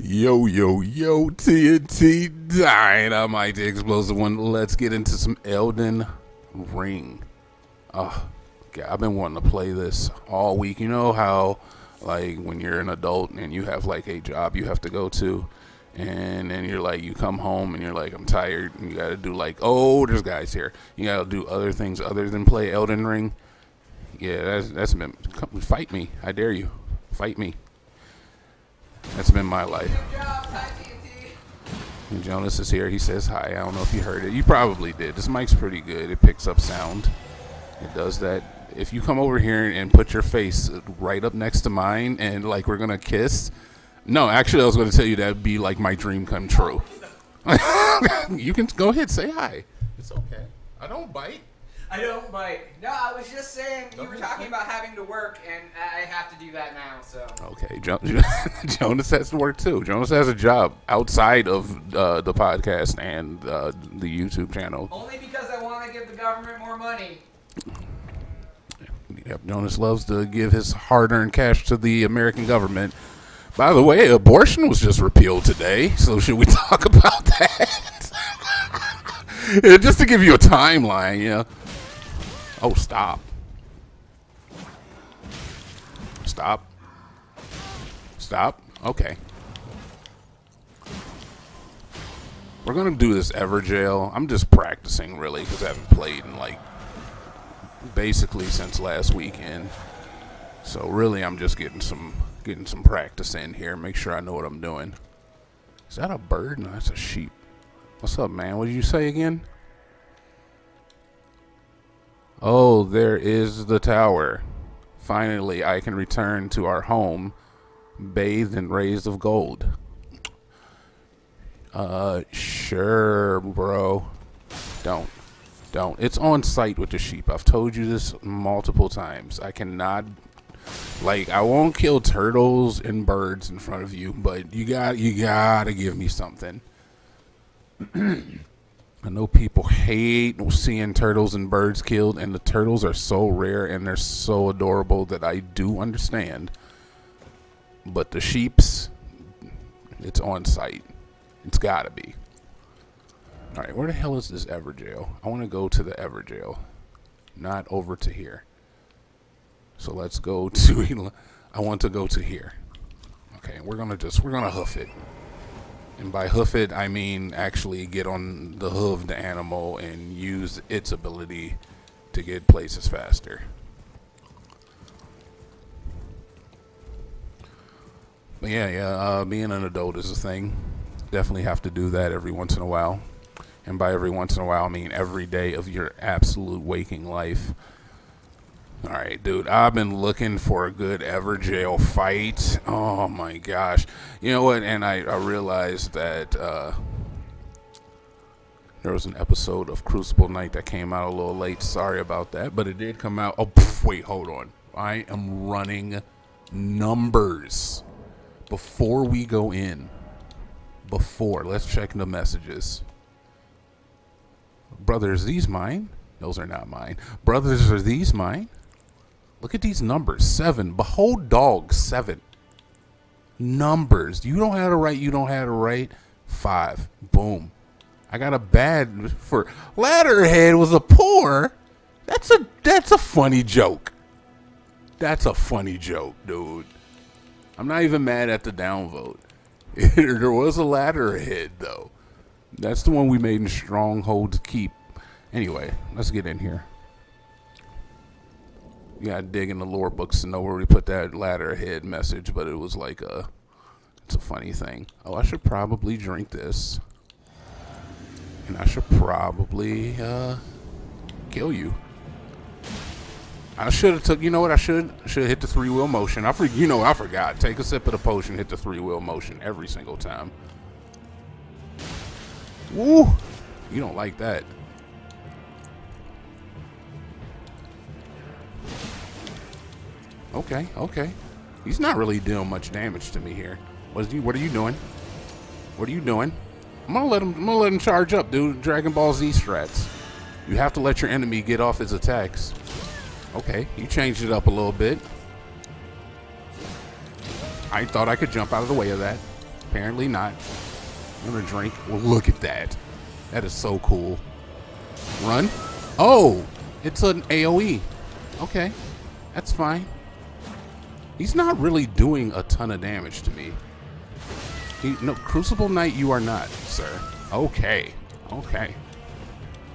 Yo, yo, yo, TnT Dinomight, the explosive one. Let's get into some Elden Ring. Oh, God, I've been wanting to play this all week. You know how, like, when you're an adult and you have, like, a job you have to go to, and then you're like, you come home and you're like, I'm tired, and you gotta do, like, oh, there's guys here. You gotta do other things other than play Elden Ring. Yeah, that's, that's been, come, fight me. I dare you. Fight me. That's been my life. And Jonaas is here. He says hi. I don't know if you heard it. You probably did. This mic's pretty good. It picks up sound. It does that. If you come over here and put your face right up next to mine and like we're gonna kiss, no, actually I was gonna tell you that'd be like my dream come true. you can go ahead, say hi. It's okay. I don't bite. I don't bite. No, I was just saying you were talking about having to work, and I have to do that now. So Okay, jo- Jonaas has to work too. Jonaas has a job outside of uh, the podcast and uh, the YouTube channel. only because I want to give the government more money. Yep, Jonaas loves to give his hard-earned cash to the American government. By the way, abortion was just repealed today, so should we talk about that? Just to give you a timeline, yeah. Oh, stop. Stop. Stop. Okay. We're gonna do this Evergaol. I'm just practicing really because I haven't played in like basically since last weekend. So really, I'm just getting some getting some practice in here. Make sure I know what I'm doing. Is that a bird? No, that's a sheep. What's up, man? What did you say again? Oh, there is the tower. Finally, I can return to our home, bathed in rays of gold. Uh, sure, bro. Don't. Don't. It's on site with the sheep. I've told you this multiple times. I cannot like I won't kill turtles and birds in front of you, but you got you got to give me something. I know people hate seeing turtles and birds killed, and the turtles are so rare and they're so adorable that I do understand. But the sheep's, it's on site. It's gotta be. All right, where the hell is this Evergaol? I want to go to the Evergaol, not over to here. So let's go to. I want to go to here. Okay, we're gonna just we're gonna hoof it, and by hoof it I mean actually get on the hooved animal and use its ability to get places faster. But yeah, yeah, uh, being an adult is a thing. Definitely have to do that every once in a while. And by every once in a while, I mean every day of your absolute waking life. All right, dude. I've been looking for a good Evergaol fight. Oh my gosh. You know what? And I, I realized that uh, there was an episode of Crucible Knight that came out a little late. Sorry about that, but it did come out. Oh, pff, wait, hold on. I am running numbers before we go in. Before, let's check the messages. Brothers, these mine? Those are not mine. Brothers, are these mine? Look at these numbers. Seven. Behold dog. Seven. Numbers. You don't have to write. You don't have to write. Five. Boom. I got a bad for Ladderhead was a poor. That's a that's a funny joke. That's a funny joke, dude. I'm not even mad at the downvote. there was a Ladderhead though. That's the one we made in Stronghold to keep. Anyway, let's get in here. You gotta dig in the lore books to know where we put that ladder head message, but it was like a it's a funny thing. Oh, I should probably drink this. And I should probably uh kill you. I should have took you know what I should should hit the three wheel motion. I for, you know I forgot. Take a sip of the potion, hit the three wheel motion every single time. Woo! You don't like that. Okay, okay. He's not really doing much damage to me here. What are you doing? What are you doing? I'm gonna let him. I'm gonna let him charge up, dude. Dragon Ball Z strats. You have to let your enemy get off his attacks. Okay, you changed it up a little bit. I thought I could jump out of the way of that. Apparently not. I'm gonna drink. Well, look at that. That is so cool. Run. Oh, it's an AoE. Okay, that's fine. He's not really doing a ton of damage to me. He, no, Crucible Knight, you are not, sir. Okay, okay.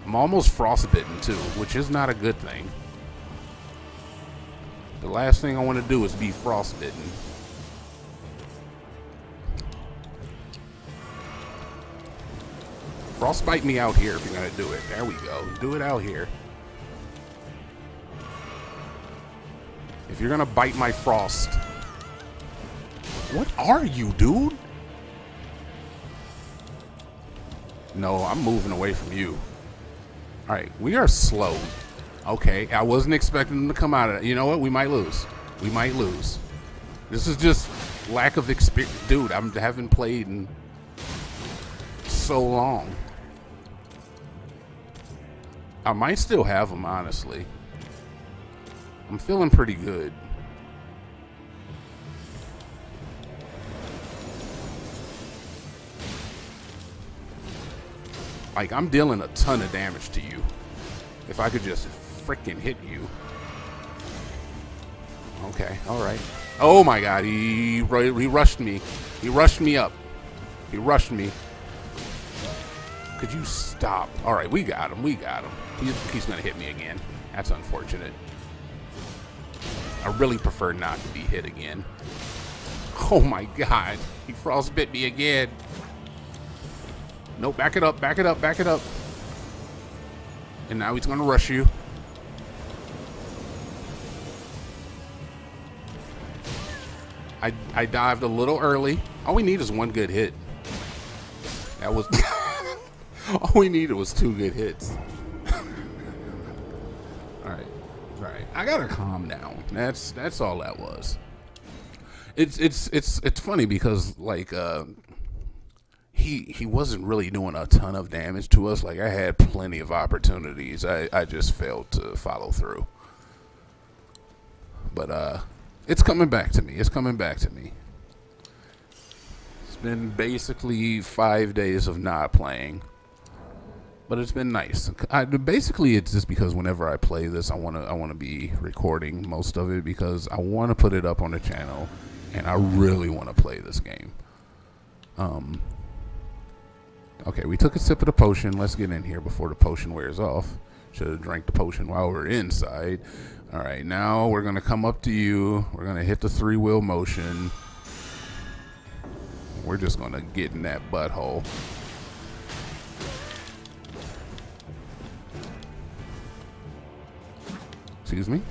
I'm almost frostbitten too, which is not a good thing. The last thing I want to do is be frostbitten. Frostbite me out here if you're going to do it. There we go. Do it out here. If you're to bite my frost. What are you, dude? No, I'm moving away from you. All right, we are slow. Okay, I wasn't expecting them to come out of it. You know what? We might lose. We might lose. This is just lack of experience. Dude, I haven't played in so long. I might still have them, honestly. I'm feeling pretty good. Like, I'm dealing a ton of damage to you. If I could just freaking hit you. Okay, alright. Oh my god, he, he rushed me. He rushed me up. He rushed me. Could you stop? Alright, we got him. We got him. He's, he's going to hit me again. That's unfortunate. I really prefer not to be hit again. Oh my god. He frostbit me again. Nope, back it up, back it up, back it up. And now he's to rush you. I, I dived a little early. All we need is one good hit. That was... all we needed was two good hits. I got to calm down. That's that's all that was. It's it's it's it's funny because like uh he he wasn't really doing a ton of damage to us. Like I had plenty of opportunities. I, I just failed to follow through. But uh it's coming back to me. It's coming back to me. It's been basically five days of not playing. But it's been nice. I, basically, it's just because whenever I play this, I want to I want to be recording most of it because I want to put it up on the channel, and I really want to play this game. Um, Okay, we took a sip of the potion. Let's get in here before the potion wears off. Should have drank the potion while we are inside. All right, now we're going to come up to you. We're going to hit the three-wheel motion. We're just going to get in that butthole. Excuse me?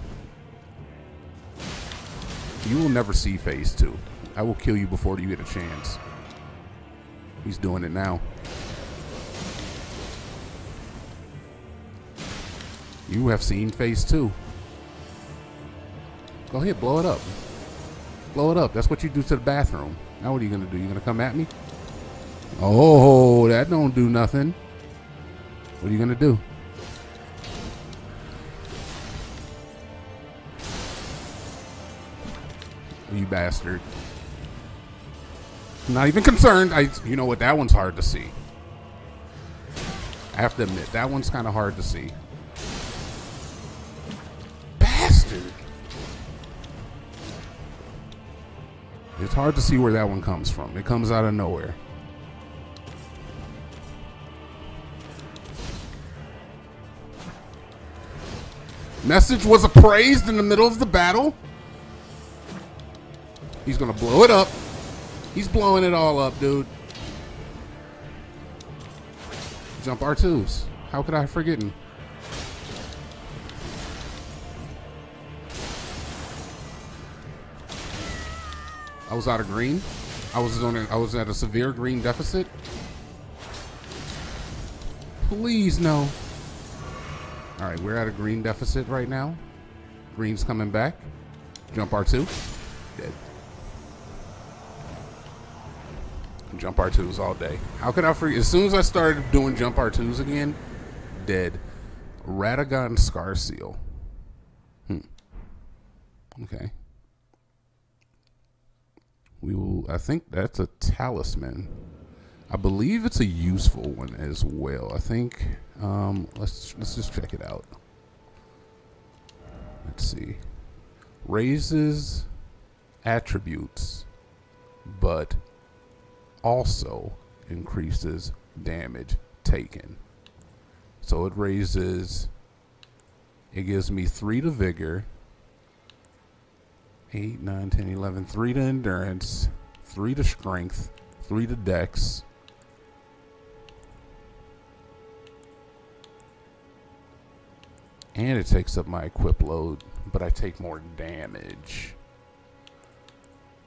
You will never see phase two. I will kill you before you get a chance. He's doing it now. You have seen phase two. Go ahead, blow it up. Blow it up. That's what you do to the bathroom. Now what are you going to do? You going to come at me? Oh, that don't do nothing. What are you going to do? You bastard. Not even concerned. I, you know what? That one's hard to see. I have to admit, that one's kind of hard to see. Bastard. It's hard to see where that one comes from. It comes out of nowhere. Message was appraised in the middle of the battle. He's going to blow it up. He's blowing it all up, dude. Jump R2s. How could I have forgotten? I was out of green. I was on. A, I was at a severe green deficit. Please no. All right, we're at a green deficit right now. Green's coming back. Jump R2. Dead. Jump R2s all day. How could I forget? As soon as I started doing jump R2s again, dead. Radagon Scar Seal. Hmm. Okay. We will. I think that's a talisman. I believe it's a useful one as well. I think. Um, let's let's just check it out. Let's see. Raises attributes, but also increases damage taken. So it raises. It gives me three to vigor. 8, 9, 10, 11. 3 to endurance. 3 to strength. 3 to dex. And it takes up my equip load, but I take more damage.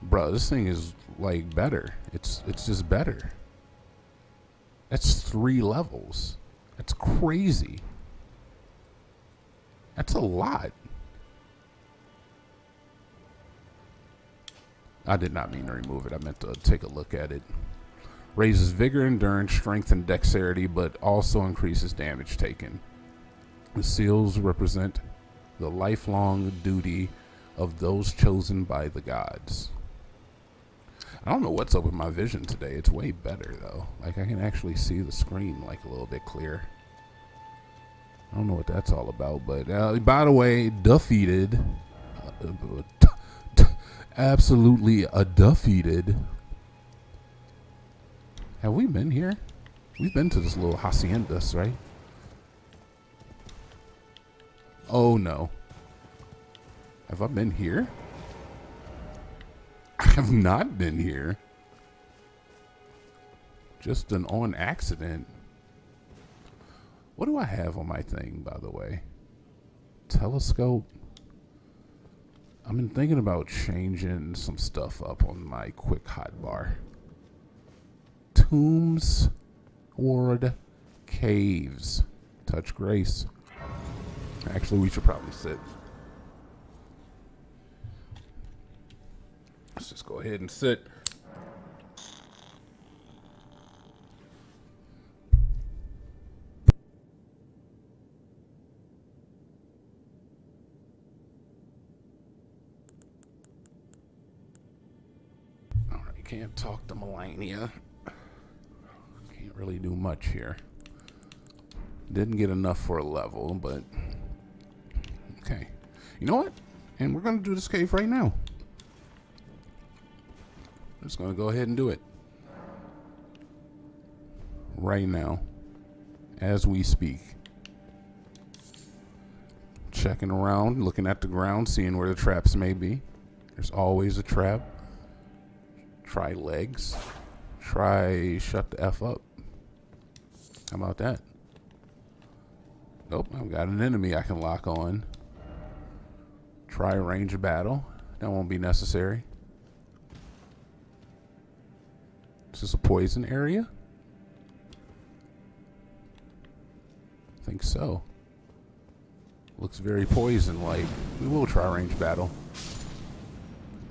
Bro, this thing is like better. It's it's just better. That's three levels. That's crazy. That's a lot. I did not mean to remove it. I meant to take a look at it. Raises vigor, endurance, strength, and dexterity, but also increases damage taken. The seals represent the lifelong duty of those chosen by the gods. I don't know what's up with my vision today. It's way better though. Like I can actually see the screen like a little bit clear. I don't know what that's all about, but uh, by the way, defeated, uh, absolutely a defeated. Have we been here? We've been to this little haciendas, right? Oh no. Have I been here? I have not been here. Just an on accident. What do I have on my thing, by the way? Telescope. I've been thinking about changing some stuff up on my quick hotbar. Tombs, Ward, Caves. Touch Grace. Actually, we should probably sit. Let's just go ahead and sit. All right, can't talk to Melina. Can't really do much here. Didn't get enough for a level, but okay. You know what? And we're gonna do this cave right now. I'm just going to go ahead and do it. Right now. As we speak. Checking around, looking at the ground, seeing where the traps may be. There's always a trap. Try legs. Try shut the F up. How about that? Nope, I've got an enemy I can lock on. Try range battle. That won't be necessary. Is this a poison area? I think so. Looks very poison-like. We will try range battle.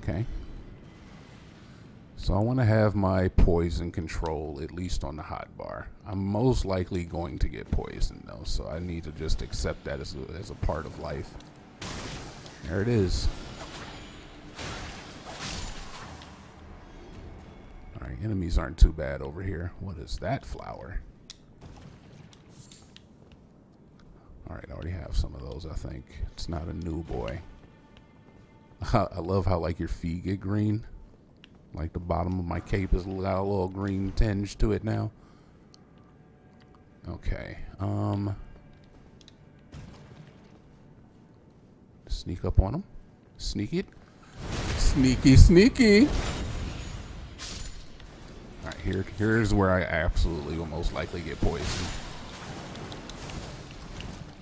Okay. So I want to have my poison control at least on the hot bar. I'm most likely going to get poisoned though, so I need to just accept that as a, as a part of life. There it is. Enemies aren't too bad over here. What is that flower? Alright, I already have some of those, I think. It's not a new boy. I love how, like, your feet get green. Like, the bottom of my cape has got a little green tinge to it now. Okay, um... Sneak up on him. Sneak it. Sneaky, sneaky! Here here's where I absolutely will most likely get poisoned.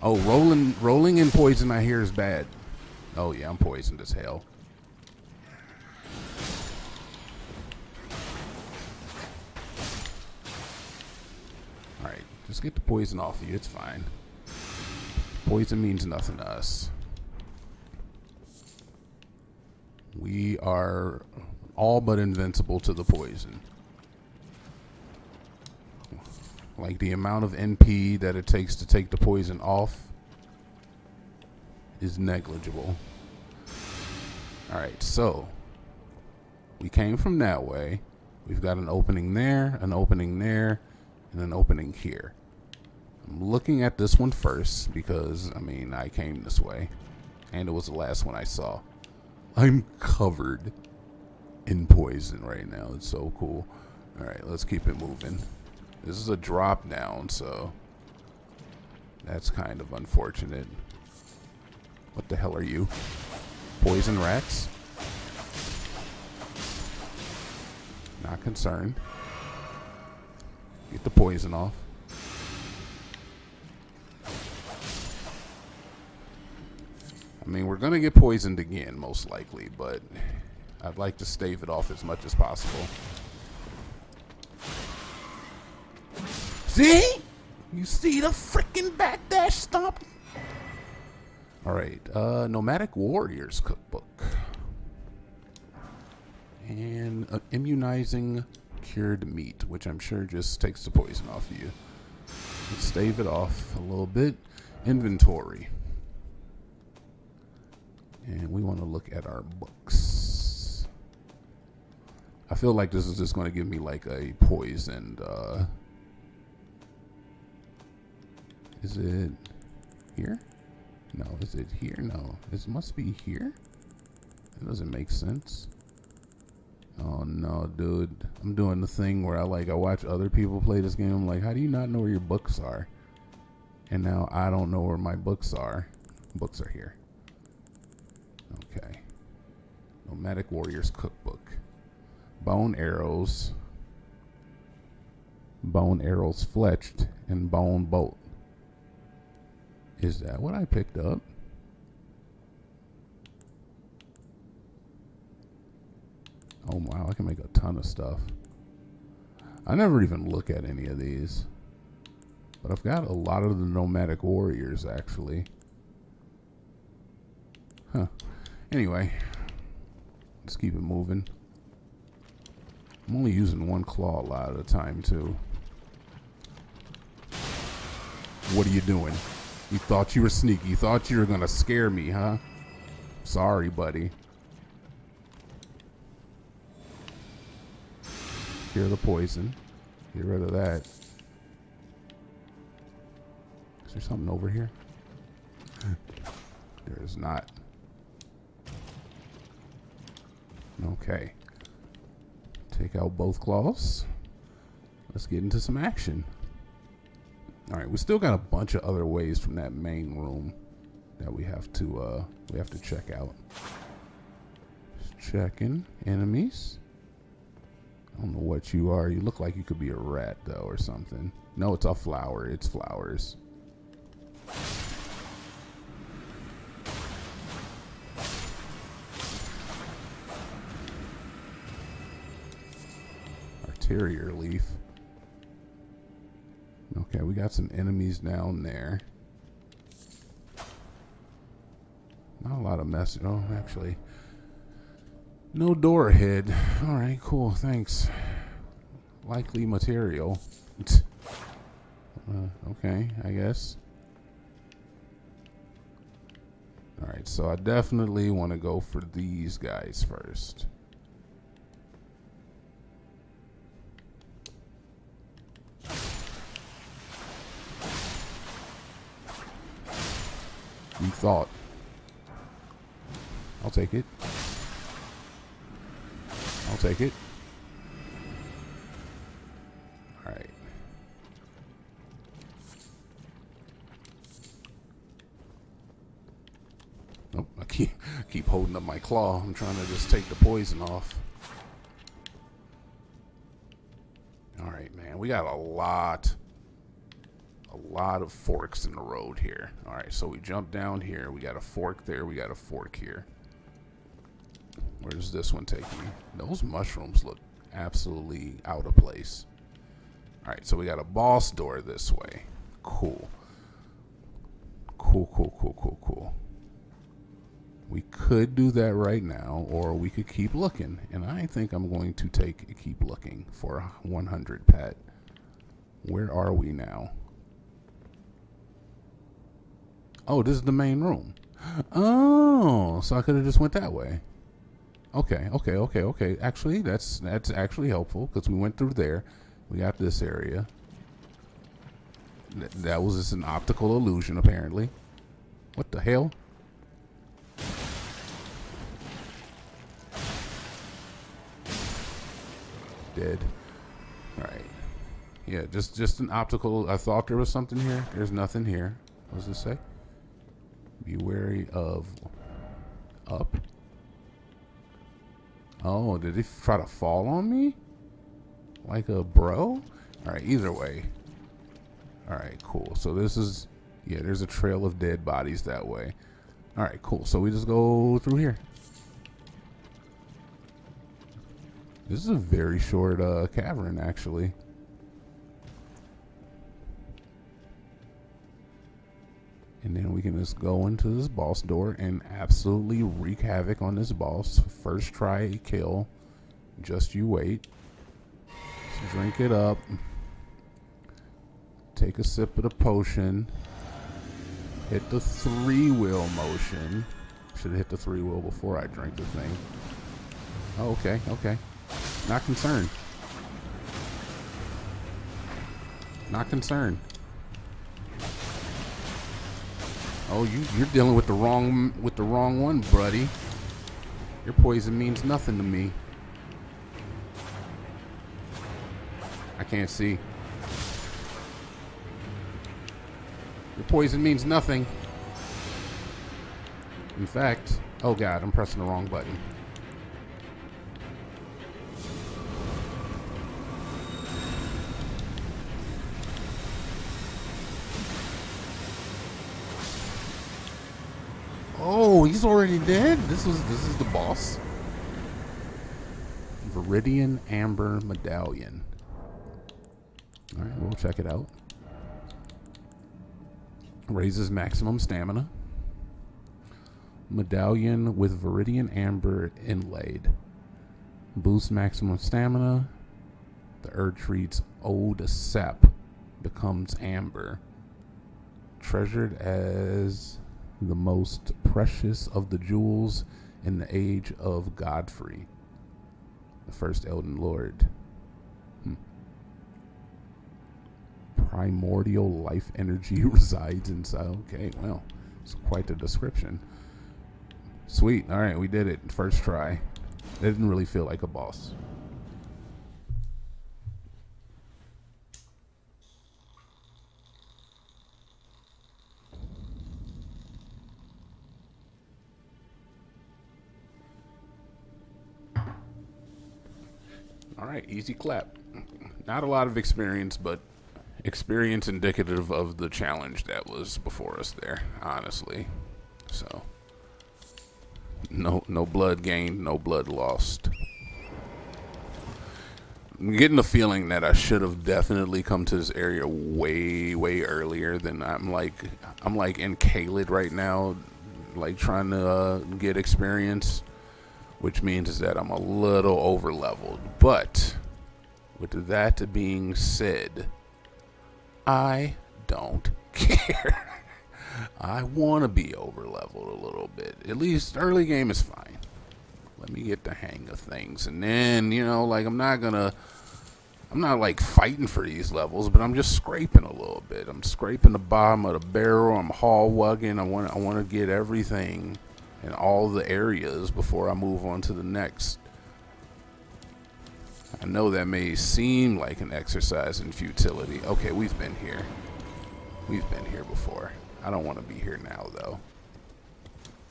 Oh, rolling rolling in poison I hear is bad. Oh yeah, I'm poisoned as hell. Alright, just get the poison off of you, it's fine. Poison means nothing to us. We are all but invincible to the poison. Like the amount of NP that it takes to take the poison off is negligible. Alright, so We came from that way. We've got an opening there, an opening there, and an opening here. I'm looking at this one first because, I mean, I came this way. And it was the last one I saw. I'm covered in poison right now. It's so cool. Alright, let's keep it moving. This is a drop down, so that's kind of unfortunate. What the hell are you? Poison rats? Not concerned. Get the poison off. I mean, we're going to get poisoned again, most likely, but I'd like to stave it off as much as possible. See? You see the freaking backdash stomp? Alright, uh, Nomadic Warriors Cookbook. And uh, Immunizing Cured Meat, which I'm sure just takes the poison off of you. Let's stave it off a little bit. Inventory. And we want to look at our books. I feel like this is just going to give me like a poisoned, uh, is it here? No, is it here? No, this must be here. It doesn't make sense. Oh no, dude. I'm doing the thing where I like I watch other people play this game. I'm like, how do you not know where your books are? And now I don't know where my books are. Books are here. Okay. Nomadic Warriors Cookbook. Bone arrows. Bone arrows fletched and bone bolt. Is that what I picked up? Oh wow, I can make a ton of stuff. I never even look at any of these. But I've got a lot of the nomadic warriors actually. Huh. Anyway, let's keep it moving. I'm only using one claw a lot of the time too. What are you doing? You thought you were sneaky. You thought you were going to scare me, huh? Sorry, buddy. Cure the poison. Get rid of that. Is there something over here? there is not. Okay. Take out both claws. Let's get into some action. All right, we still got a bunch of other ways from that main room that we have to uh, we have to check out. Just checking enemies. I don't know what you are. You look like you could be a rat though, or something. No, it's a flower. It's flowers. Arterial leaf. Okay, we got some enemies down there. Not a lot of mess. Oh, actually, no door ahead. All right, cool. Thanks. Likely material. uh, okay, I guess. All right, so I definitely want to go for these guys first. You thought. I'll take it. I'll take it. Alright. Nope, I keep, keep holding up my claw. I'm trying to just take the poison off. Alright, man. We got a lot a lot of forks in the road here. All right, so we jump down here. We got a fork there. We got a fork here. Where does this one take me? Those mushrooms look absolutely out of place. All right, so we got a boss door this way. Cool. Cool, cool, cool, cool, cool. We could do that right now, or we could keep looking. And I think I'm going to take keep looking for 100 pet. Where are we now? Oh, this is the main room. Oh, so I could have just went that way. Okay, okay, okay, okay. Actually, that's that's actually helpful because we went through there. We got this area. Th- that was just an optical illusion, apparently. What the hell? Dead. All right. Yeah, just just an optical. I thought there was something here. There's nothing here. What does it say? Be wary of up. Oh, did he try to fall on me? Like a bro? Alright, either way. Alright, cool. So this is, yeah, there's a trail of dead bodies that way. Alright, cool. So we just go through here. This is a very short uh, cavern, actually. And then we can just go into this boss door and absolutely wreak havoc on this boss. First try kill. Just you wait. Drink it up. Take a sip of the potion. Hit the three wheel motion. Should have hit the three wheel before I drank the thing. Oh, okay, okay. Not concerned. Not concerned. Oh, you you're dealing with the wrong with the wrong one, buddy. Your poison means nothing to me. I can't see. Your poison means nothing. In fact, oh god, I'm pressing the wrong button. Oh, he's already dead. This was this is the boss. Viridian Amber Medallion. All right, we'll check it out. Raises maximum stamina. Medallion with Viridian Amber inlaid. Boosts maximum stamina. The Erdtree's old sap becomes amber. Treasured as the most precious of the jewels in the age of Godfrey, the first Elden Lord. Hmm. Primordial life energy resides inside. Okay, well, it's quite a description. Sweet. All right, we did it. First try. It didn't really feel like a boss. Right, easy clap. Not a lot of experience, but experience indicative of the challenge that was before us there, honestly. So, no no blood gained, no blood lost. I'm getting the feeling that I should have definitely come to this area way way earlier than I'm like I'm like in Caelid right now, like trying to uh, get experience which means is that I'm a little over leveled. But with that being said, I don't care. I want to be over leveled a little bit. At least early game is fine. Let me get the hang of things. And then, you know, like I'm not going to I'm not like fighting for these levels, but I'm just scraping a little bit. I'm scraping the bottom of the barrel. I'm haul wugging. I want I want to get everything in all the areas before I move on to the next. I know that may seem like an exercise in futility. Okay, we've been here. We've been here before. I don't want to be here now, though.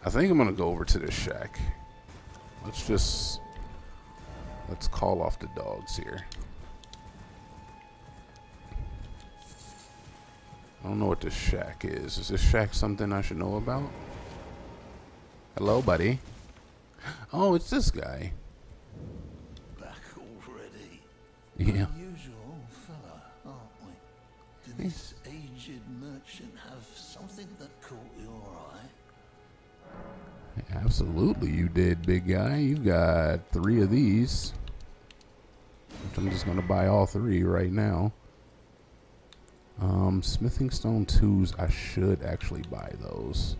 I think I'm going to go over to this shack. Let's just... Let's call off the dogs here. I don't know what this shack is. Is this shack something I should know about? Hello, buddy. Oh, it's this guy. Back already. Yeah. Unusual fella, aren't we? Did this aged merchant have something that caught your eye? Absolutely, you did, big guy. You got three of these. Which I'm just going to buy all three right now. Um, Smithing Stone 2s, I should actually buy those.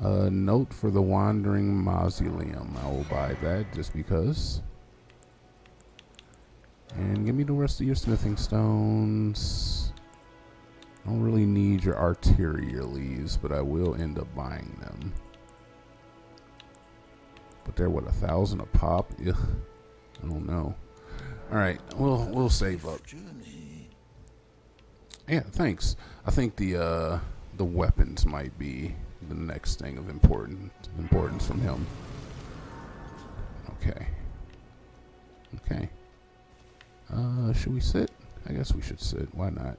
A note for the Wandering Mausoleum. I will buy that just because. And give me the rest of your smithing stones. I don't really need your arterial leaves, but I will end up buying them. But they're what a thousand a pop. Ugh. I don't know. All right, we'll we'll save up. Yeah, thanks. I think the uh, the weapons might be the next thing of important importance from him. Okay. Okay. Uh, should we sit? I guess we should sit. Why not?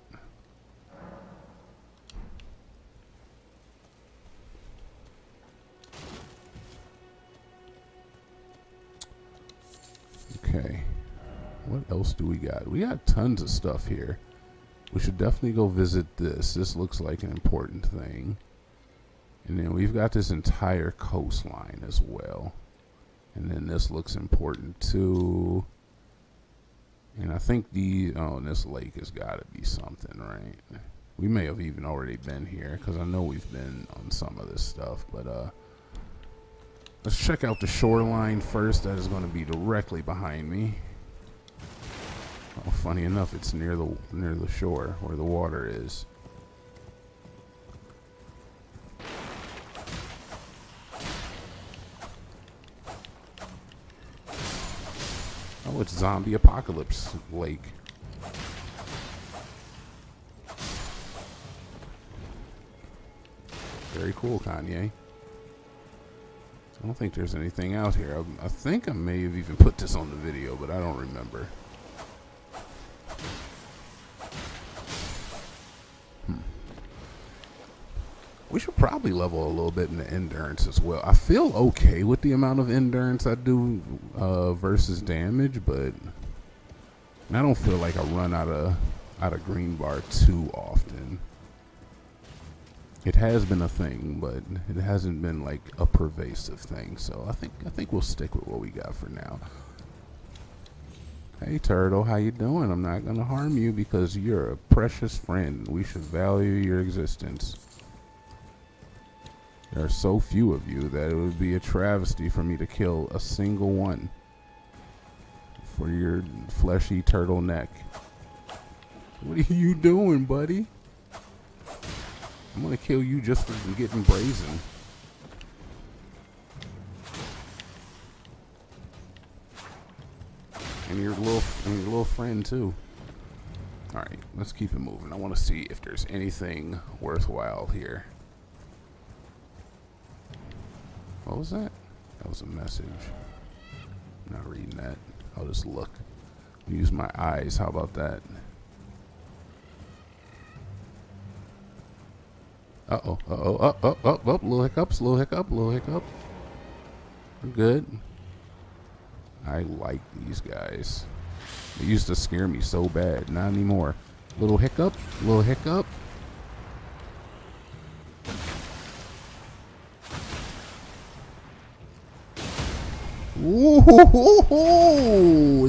Okay. What else do we got? We got tons of stuff here. We should definitely go visit this. This looks like an important thing. And then we've got this entire coastline as well. And then this looks important too. And I think the oh, this lake has got to be something, right? We may have even already been here because I know we've been on some of this stuff. But uh, let's check out the shoreline first. That is going to be directly behind me. Oh, funny enough, it's near the near the shore where the water is. Oh, it's Zombie Apocalypse Lake. Very cool, Kanye. I don't think there's anything out here. I, I think I may have even put this on the video, but I don't remember. We should probably level a little bit in the endurance as well. I feel okay with the amount of endurance I do uh, versus damage, but I don't feel like I run out of out of green bar too often. It has been a thing, but it hasn't been like a pervasive thing. So I think I think we'll stick with what we got for now. Hey turtle, how you doing? I'm not gonna harm you because you're a precious friend. We should value your existence. There are so few of you that it would be a travesty for me to kill a single one for your fleshy turtleneck. What are you doing, buddy? I'm gonna kill you just for getting brazen. And your little and your little friend too. All right, let's keep it moving. I want to see if there's anything worthwhile here. What was that? That was a message. I'm not reading that. I'll just look. Use my eyes. How about that? Uh oh. Uh oh. Up, up, up, up. Little hiccups. Little hiccup. Little hiccup. We're good. I like these guys. They used to scare me so bad. Not anymore. Little hiccup. Little hiccup. Ooh,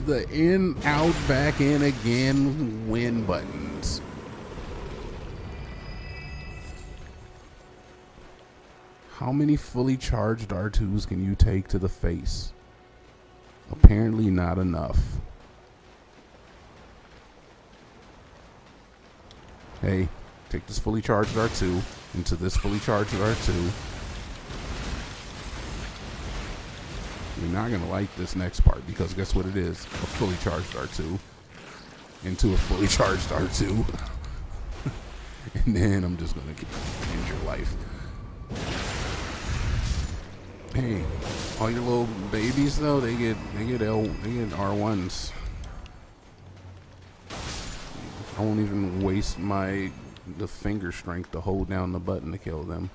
the in, out, back in again win buttons. How many fully charged R2s can you take to the face? Apparently not enough. Hey, take this fully charged R2 into this fully charged R2. You're not going to like this next part because guess what it is? A fully charged R2 into a fully charged R2. and then I'm just going to end your life. Hey, all your little babies though, they get they get L they get R1s. I won't even waste my the finger strength to hold down the button to kill them.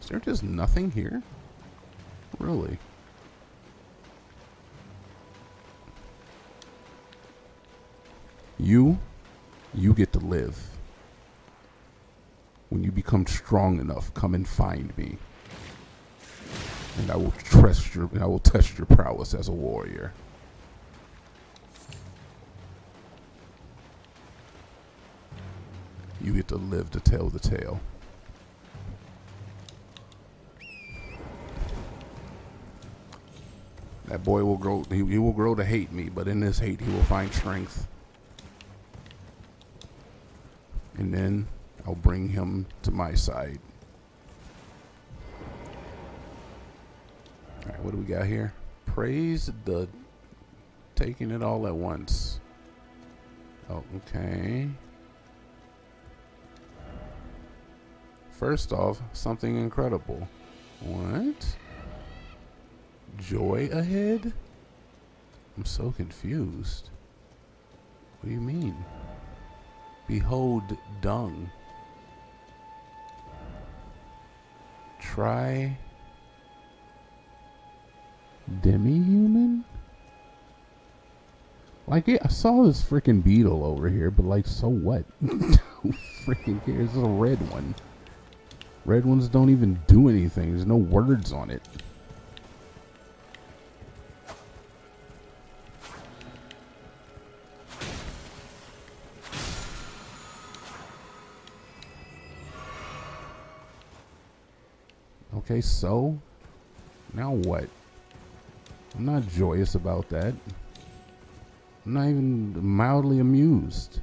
Is there just nothing here? Really? You, you get to live. When you become strong enough, come and find me. And I will test your I will test your prowess as a warrior. You get to live to tell the tale. That boy will grow. He, he will grow to hate me, but in this hate, he will find strength. And then I'll bring him to my side. All right, what do we got here? Praise the taking it all at once. Oh, okay. First off, something incredible. What? Joy ahead? I'm so confused. What do you mean? Behold dung. Try demi-human? Like, I saw this freaking beetle over here, but like, so what? Who freaking cares? It's a red one. Red ones don't even do anything. There's no words on it. Okay, so now what? I'm not joyous about that. I'm not even mildly amused.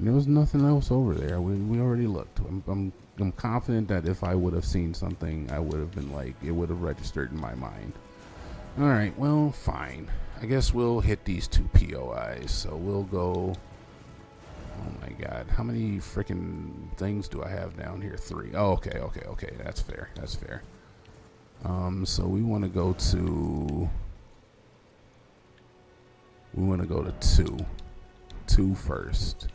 There was nothing else over there. We, we already looked. I'm, I'm, I'm confident that if I would have seen something, I would have been like, it would have registered in my mind. All right, well, fine. I guess we'll hit these two POIs. So we'll go. Oh my god, how many freaking things do I have down here? Three. Oh, okay, okay, okay. That's fair. That's fair. Um, so we want to go to. We want to go to two. Two first.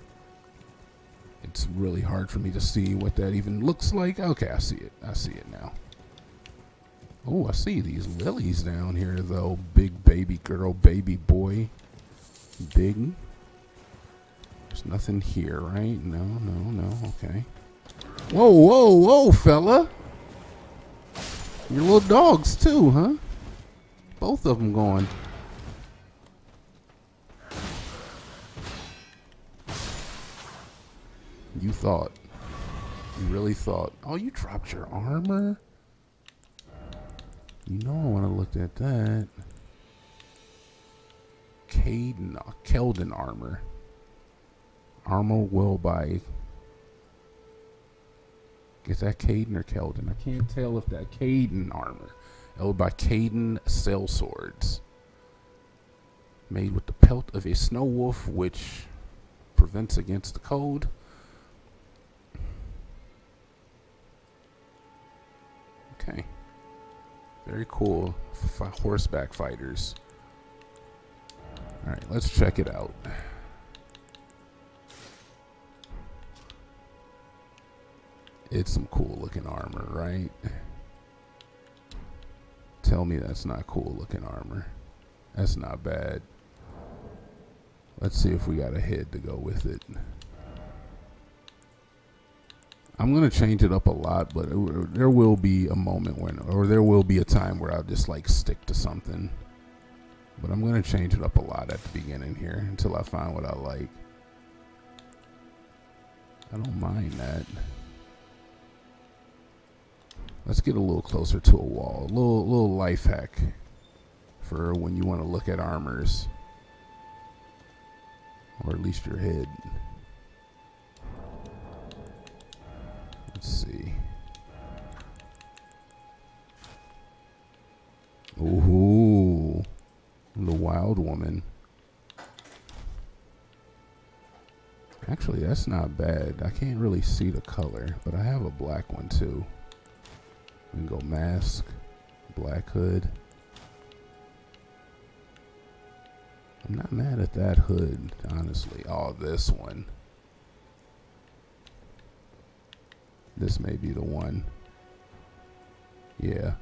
It's really hard for me to see what that even looks like. Okay, I see it. I see it now. Oh, I see these lilies down here, though. Big baby girl, baby boy. Big. There's nothing here, right? No, no, no. Okay. Whoa, whoa, whoa, fella. Your little dogs, too, huh? Both of them going. You thought. You really thought. Oh, you dropped your armor? You know I want to look at that. Kaiden, uh, Keldon armor. Armor will by. Is that Kaiden or Keldon? I can't tell if that Kaiden armor. Held by Kaiden Sellswords. Made with the pelt of a snow wolf, which prevents against the cold. Okay. Very cool. F horseback fighters. Alright, let's check it out. It's some cool looking armor, right? Tell me that's not cool looking armor. That's not bad. Let's see if we got a head to go with it. I'm gonna change it up a lot, but it, there will be a moment when, or there will be a time where I'll just like stick to something. But I'm gonna change it up a lot at the beginning here until I find what I like. I don't mind that. Let's get a little closer to a wall. A little little life hack for when you want to look at armors, or at least your head. Let's see. Ooh, the wild woman. Actually, that's not bad. I can't really see the color, but I have a black one too. We can go mask, black hood. I'm not mad at that hood, honestly. Oh, this one. This may be the one. Yeah.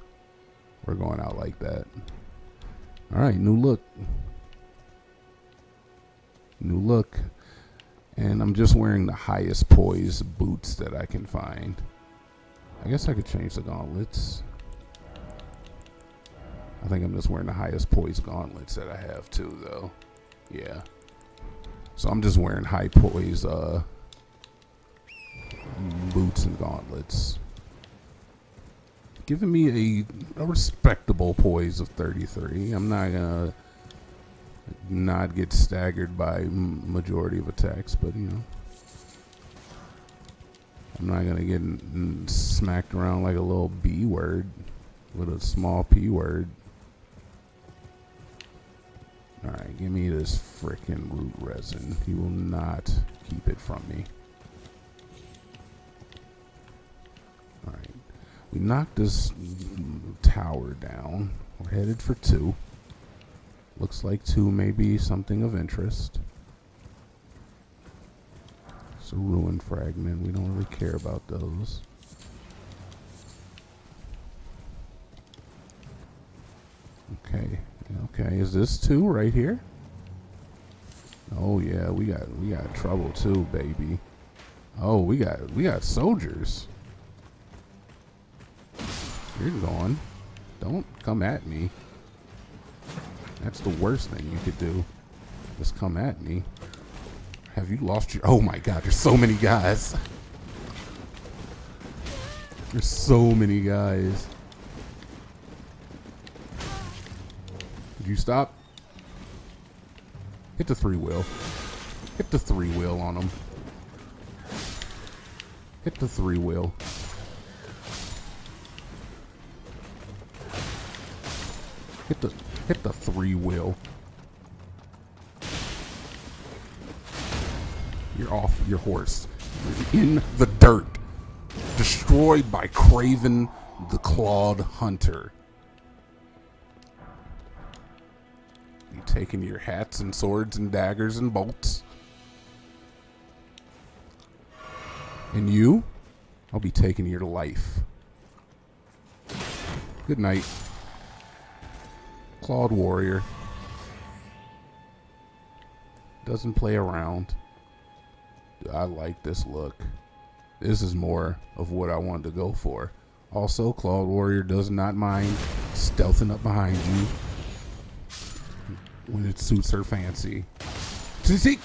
We're going out like that. Alright, new look. New look. And I'm just wearing the highest poise boots that I can find. I guess I could change the gauntlets. I think I'm just wearing the highest poise gauntlets that I have too, though. Yeah. So I'm just wearing high poise uh, boots and gauntlets. giving me a, a respectable poise of 33. I'm not gonna not get staggered by majority of attacks, but you know, I'm not gonna get smacked around like a little B word with a small P word. All right, give me this frickin' root resin. He will not keep it from me. All right, we knocked this tower down. We're headed for two. Looks like two may be something of interest. A ruin fragment. We don't really care about those. Okay. Okay. Is this two right here? Oh yeah, we got we got trouble too, baby. Oh, we got we got soldiers. You're gone. Don't come at me. That's the worst thing you could do. Just come at me. Have you lost your... Oh my god, there's so many guys. There's so many guys. Did you stop? Hit the three wheel. Hit the three wheel on them. Hit the three wheel. Hit the hit the three wheel. You're off your horse. You're in the dirt. Destroyed by Craven the Clawed Hunter. You taking your hats and swords and daggers and bolts. And you? I'll be taking your life. Good night. Clawed Warrior. Doesn't play around. I like this look. This is more of what I wanted to go for. Also, Clawed Warrior does not mind stealthing up behind you when it suits her fancy. See?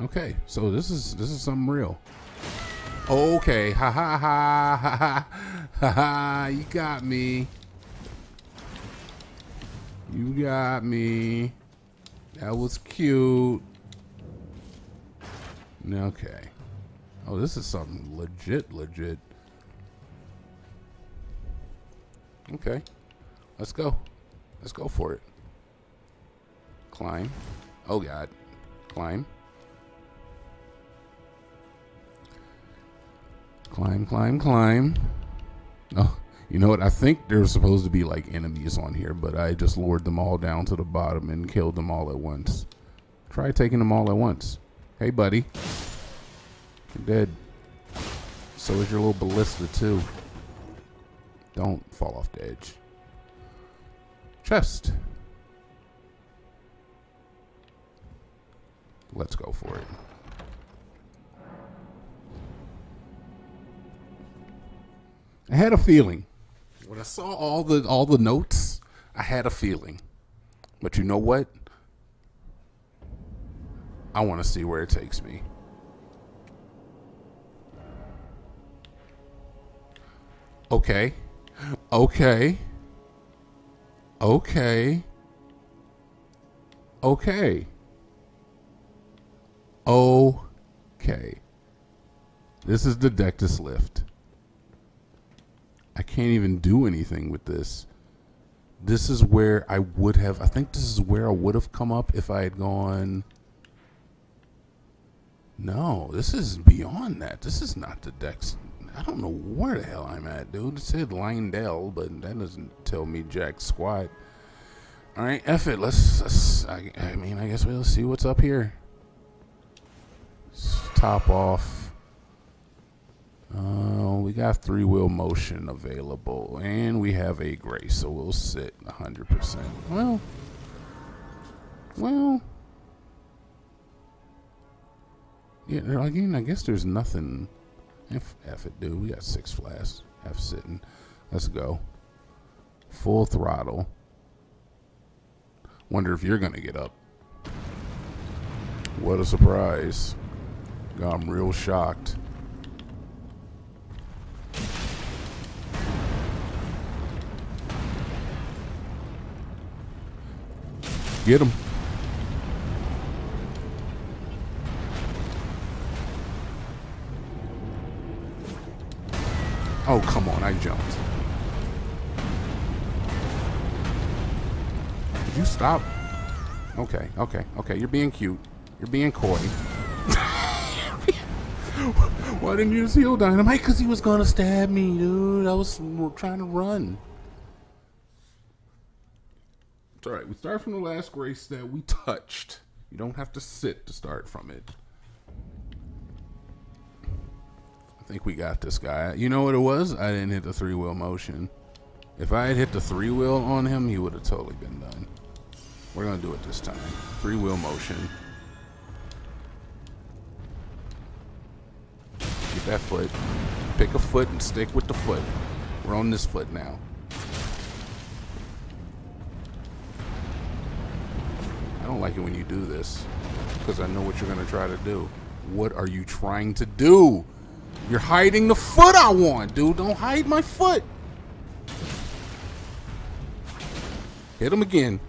Okay, so this is this is something real. Okay, ha ha ha ha ha ha ha! You got me. You got me. That was cute. Okay. Oh, this is something legit, legit. Okay. Let's go. Let's go for it. Climb. Oh, God. Climb. Climb, climb, climb. Oh, you know what? I think there's supposed to be like enemies on here, but I just lured them all down to the bottom and killed them all at once. Try taking them all at once. Hey, buddy. You're dead. So is your little ballista, too. Don't fall off the edge. Chest. Let's go for it. I had a feeling. When I saw all the all the notes, I had a feeling. But you know what? I want to see where it takes me. Okay. Okay. Okay. Okay. Okay. This is the Dectus lift. I can't even do anything with this. This is where I would have. I think this is where I would have come up if I had gone. No, this is beyond that. This is not the Dex. I don't know where the hell I'm at, dude. It said Lindell, but that doesn't tell me jack squat. All right, F it. Let's. let's I, I mean, I guess we'll see what's up here. Let's top off. Uh, we got three wheel motion available, and we have a grace, so we'll sit 100%. Well, well, yeah. Again, I guess there's nothing. F, F it, dude. We got six flasks. F sitting. Let's go. Full throttle. Wonder if you're gonna get up. What a surprise! I'm real shocked. Get him. Oh, come on. I jumped. Did you stop? Okay, okay, okay. You're being cute. You're being coy. Why didn't you just heal Dinomight? Because he was going to stab me, dude. I was trying to run. It's all right. We start from the last grace that we touched. You don't have to sit to start from it. I think we got this guy. You know what it was? I didn't hit the three wheel motion. If I had hit the three wheel on him, he would have totally been done. We're going to do it this time. Three wheel motion. Get that foot. Pick a foot and stick with the foot. We're on this foot now. Don't like it when you do this because I know what you're going to try to do. What are you trying to do? You're hiding the foot I want, dude. Don't hide my foot. Hit him again.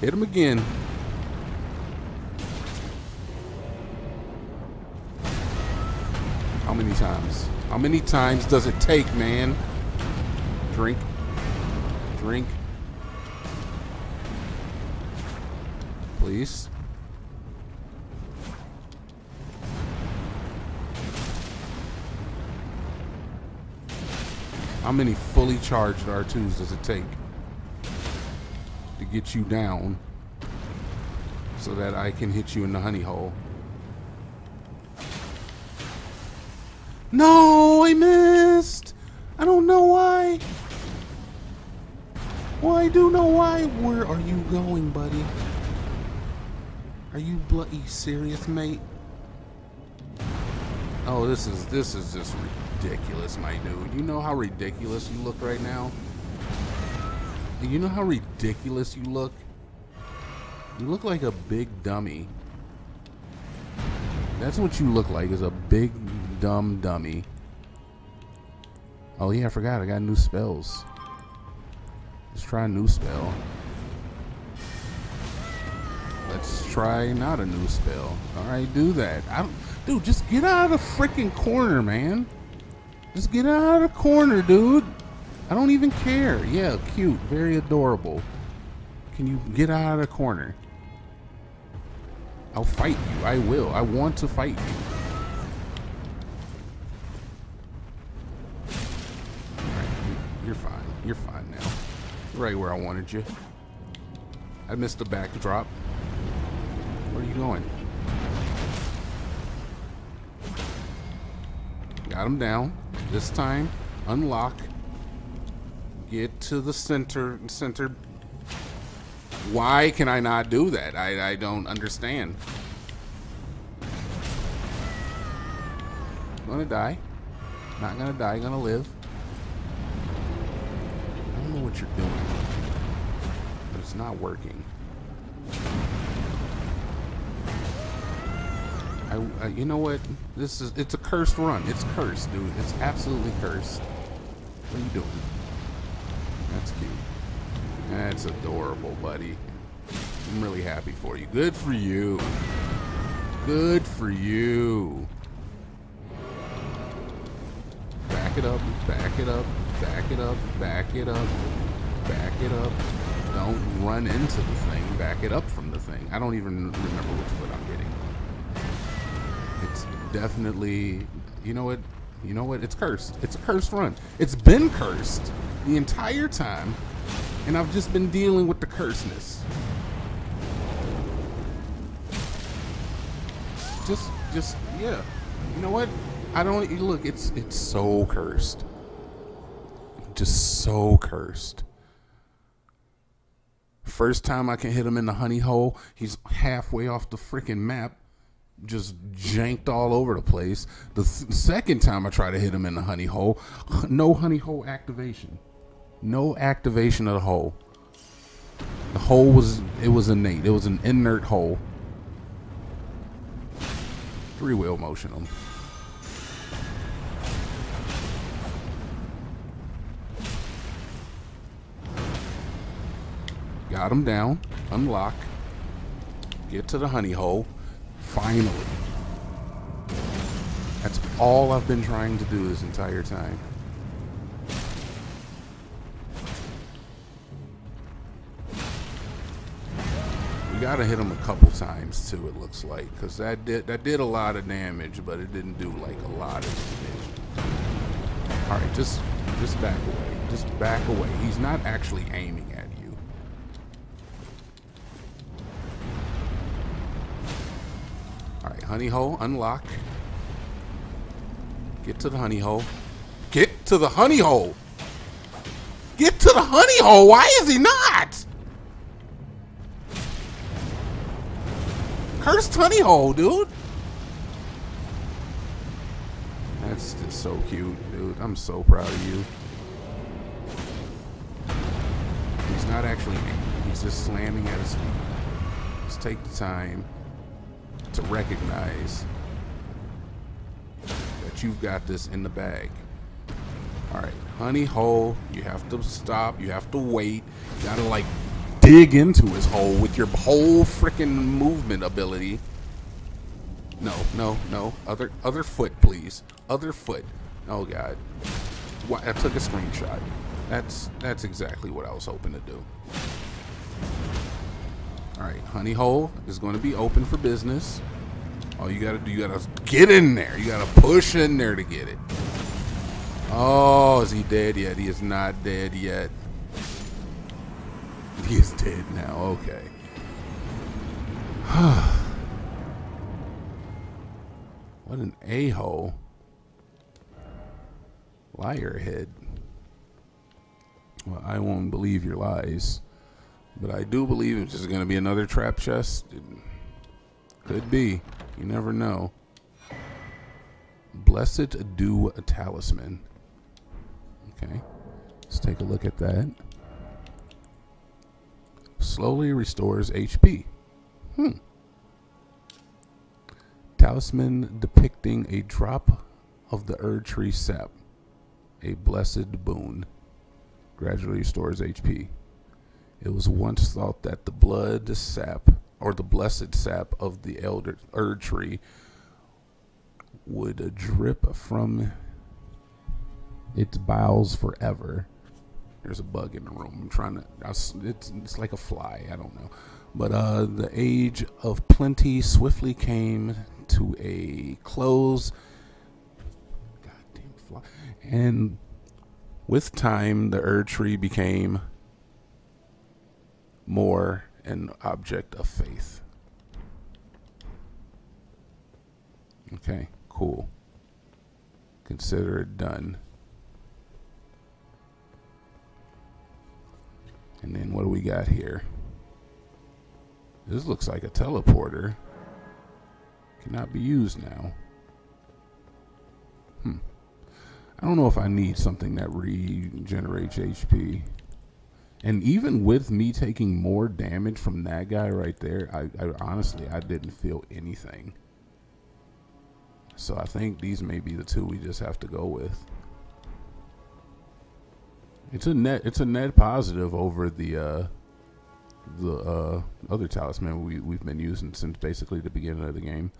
Hit him again. How many times? How many times does it take, man? Drink. Drink. Please. How many fully charged R2s does it take to get you down so that I can hit you in the honey hole? No, I missed. I don't know why. Well, I do know why. Where are you going, buddy? Are you bloody serious, mate? Oh, this is this is just ridiculous, my dude. You know how ridiculous you look right now? You know how ridiculous you look? You look like a big dummy. That's what you look like, is a big dumb dummy. Oh yeah, I forgot. I got new spells. Let's try a new spell. Let's try not a new spell. Alright, do that. I don't dude, just get out of the freaking corner, man. Just get out of the corner, dude. I don't even care. Yeah, cute. Very adorable. Can you get out of the corner? I'll fight you. I will. I want to fight you. You're fine. You're fine now. Right where I wanted you. I missed the backdrop. Where are you going? Got him down. This time, unlock. Get to the center. Center. Why can I not do that? I, I don't understand. Gonna die. Not gonna die. Gonna live. I don't know what you're doing, but it's not working. I, I, you know what? This is it's a cursed run. It's cursed, dude. It's absolutely cursed. What are you doing? That's cute. That's adorable, buddy. I'm really happy for you. Good for you. Good for you. Back it up, back it up, back it up, back it up, back it up. Don't run into the thing. Back it up from the thing. I don't even remember which foot definitely, you know what? You know what? It's cursed. It's a cursed run. It's been cursed the entire time, and I've just been dealing with the curseness. Just, just, yeah. You know what? I don't look. It's it's so cursed. Just so cursed. First time I can hit him in the honey hole, he's halfway off the freaking map just janked all over the place. The th- second time I try to hit him in the honey hole, no honey hole activation. No activation of the hole. The hole was it was innate. It was an inert hole. Three wheel motion him. Got him down. Unlock. Get to the honey hole. Finally. That's all I've been trying to do this entire time. We gotta hit him a couple times too. It looks like because that did that did a lot of damage, but it didn't do like a lot of damage. All right, just just back away. Just back away. He's not actually aiming honey hole, unlock. Get to the honey hole. Get to the honey hole. Get to the honey hole. Why is he not? Cursed honey hole, dude. That's just so cute, dude. I'm so proud of you. He's not actually aiming. He's just slamming at his feet. Just take the time to recognize that you've got this in the bag. All right, honey hole. You have to stop. You have to wait. You gotta like dig into his hole with your whole freaking movement ability. No, no, no. Other other foot, please. Other foot. Oh god. I took a screenshot. That's that's exactly what I was hoping to do. All right, honey hole is going to be open for business. All you gotta do, you gotta get in there. You gotta push in there to get it. Oh, is he dead yet? He is not dead yet. He is dead now. Okay. what an a hole. Liar head. Well, I won't believe your lies, but I do believe it's just going to be another trap chest. It could be. You never know. Blessed Dew Talisman. Okay. Let's take a look at that. Slowly restores HP. Hmm. Talisman depicting a drop of the Erdtree sap. A blessed boon. Gradually restores HP. It was once thought that the blood sap, or the blessed sap of the elder Erdtree, would uh, drip from its bowels forever. There's a bug in the room. I'm trying to. It's it's like a fly. I don't know. But uh, the age of plenty swiftly came to a close. Goddamn fly. And with time, the Erdtree became more an object of faith. Okay, cool. Consider it done. And then what do we got here? This looks like a teleporter. Cannot be used now. Hmm. I don't know if I need something that regenerates HP. And even with me taking more damage from that guy right there, I, I honestly I didn't feel anything. So I think these may be the two we just have to go with. It's a net. It's a net positive over the uh, the uh, other talisman we we've been using since basically the beginning of the game.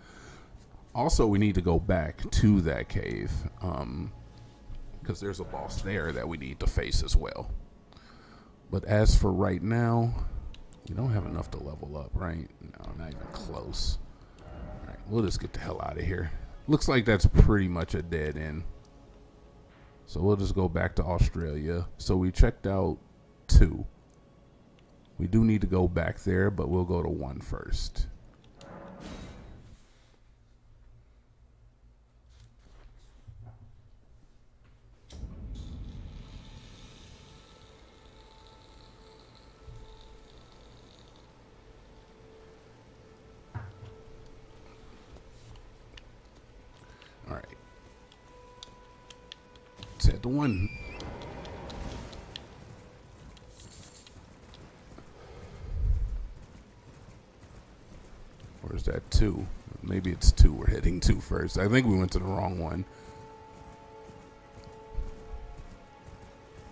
Also, we need to go back to that cave because um, there's a boss there that we need to face as well. But as for right now, we don't have enough to level up, right? No, not even close. All right, we'll just get the hell out of here. Looks like that's pretty much a dead end. So we'll just go back to Australia. So we checked out two. We do need to go back there, but we'll go to one first. All right. Said the one. Or is that two? Maybe it's two we're heading to first. I think we went to the wrong one.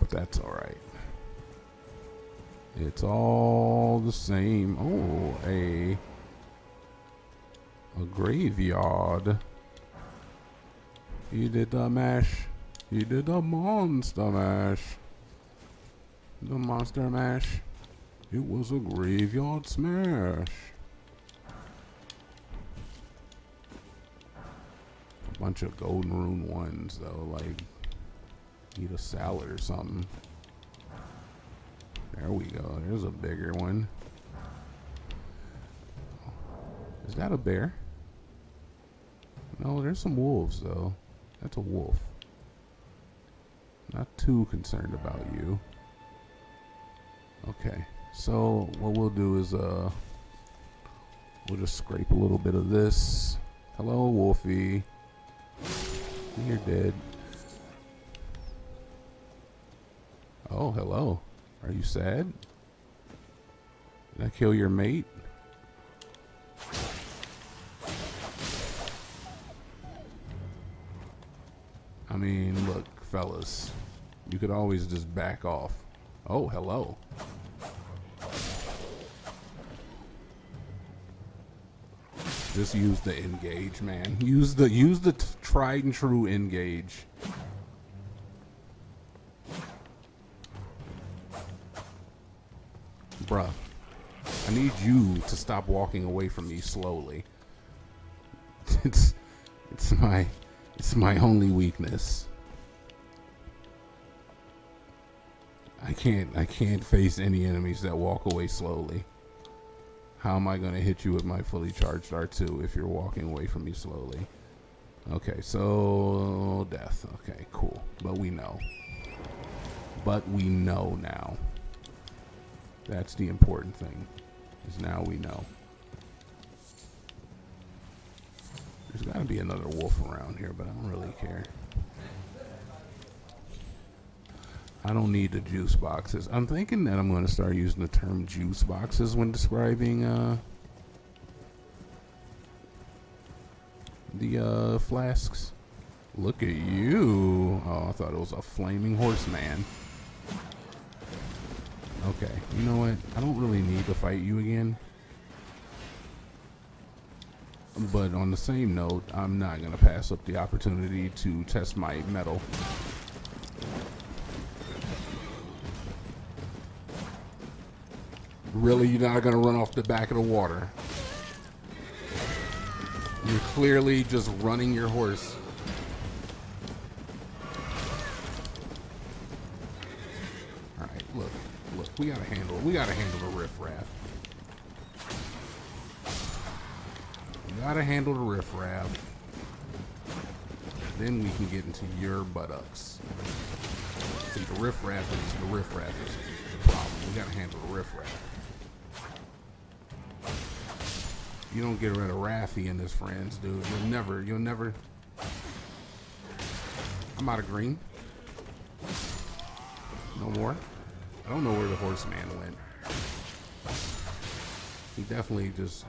But that's alright. It's all the same. Oh, a a graveyard. You did the mash. He did the monster mash. The monster mash. It was a graveyard smash. A bunch of golden rune ones though, like eat a salad or something. There we go. There's a bigger one. Is that a bear? No, there's some wolves though. That's a wolf. Not too concerned about you. Okay, so what we'll do is uh, we'll just scrape a little bit of this. Hello, Wolfie. You're dead. Oh, hello. Are you sad? Did I kill your mate? I mean, look, fellas, you could always just back off. Oh, hello. Just use the engage, man. Use the use the tried and true engage. Bruh, I need you to stop walking away from me slowly. It's it's my it's my only weakness. Can't I can't face any enemies that walk away slowly. How am I going to hit you with my fully charged R2 if you're walking away from me slowly? Okay, so death. Okay, cool. But we know. But we know now. That's the important thing. Is now we know. There's got to be another wolf around here, but I don't really care. I don't need the juice boxes. I'm thinking that I'm going to start using the term juice boxes when describing uh, the uh, flasks. Look at you. Oh, I thought it was a flaming horseman. Okay, you know what? I don't really need to fight you again. But on the same note, I'm not going to pass up the opportunity to test my mettle. Really, you're not going to run off the back of the water. You're clearly just running your horse. All right, look, look, we gotta handle, we gotta handle the riffraff. We gotta handle the riffraff. Then we can get into your buttocks. See, the riffraff is the riffraff is the problem. We gotta handle the riffraff. You don't get rid of Raffy and his friends, dude. You'll never, you'll never. I'm out of green. No more. I don't know where the horseman went. He definitely just.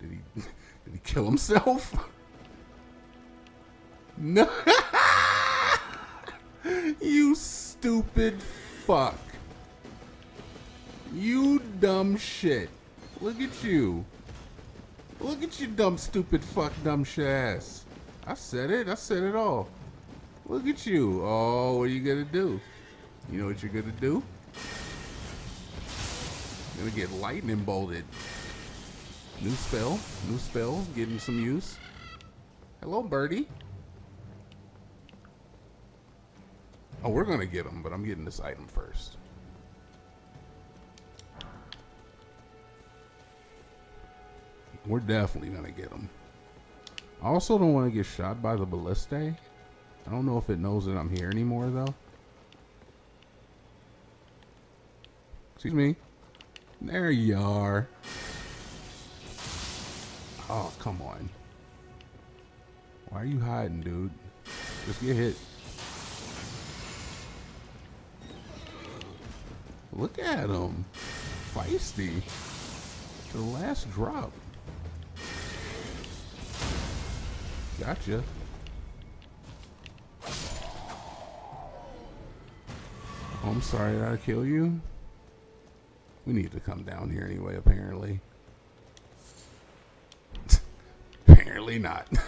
Did he? Did he kill himself? No. you stupid fuck. You dumb shit. Look at you. Look at you dumb stupid fuck dumb shit ass. I said it. I said it all. Look at you. Oh, what are you gonna do? You know what you're gonna do? You're gonna get lightning bolted. New spell. New spell. Getting some use. Hello, birdie. Oh, we're gonna get him, but I'm getting this item first. We're definitely gonna get him. I also don't want to get shot by the ballista. I don't know if it knows that I'm here anymore, though. Excuse me. There you are. Oh, come on. Why are you hiding, dude? Just get hit. Look at him. Feisty. The last drop. Gotcha. Oh, I'm sorry did I kill you. We need to come down here anyway, apparently. apparently not.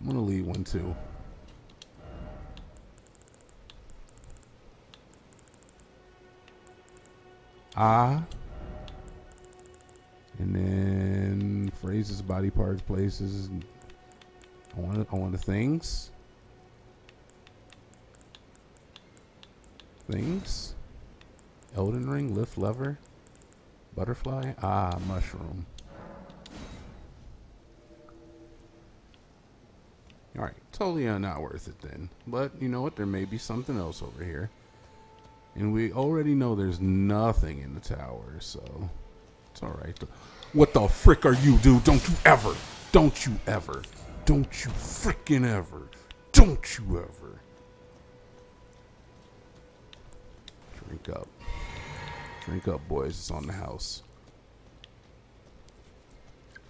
I'm gonna leave one too. Ah. And then phrases, body parts, places. I want I want the things. Things. Elden Ring, lift lever, butterfly. Ah, mushroom. All right, totally uh, not worth it then. But you know what? There may be something else over here. And we already know there's nothing in the tower, so it's all right. What the frick are you, dude? Don't you ever, don't you ever, don't you frickin' ever, don't you ever. Drink up. Drink up, boys. It's on the house.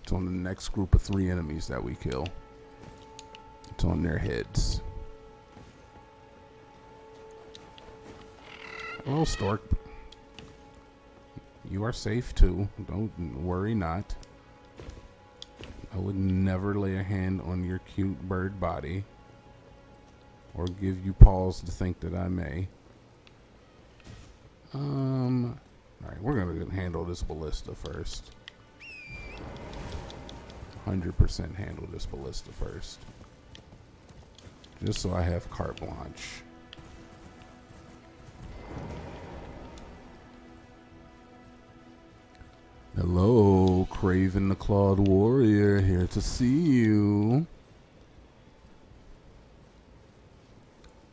It's on the next group of three enemies that we kill. It's on their heads. Hello, Stork. You are safe too. Don't worry not. I would never lay a hand on your cute bird body or give you pause to think that I may. Um, alright, we're going to handle this ballista first. 100% handle this ballista first. Just so I have carte blanche. Hello, Craven the Clawed Warrior, here to see you.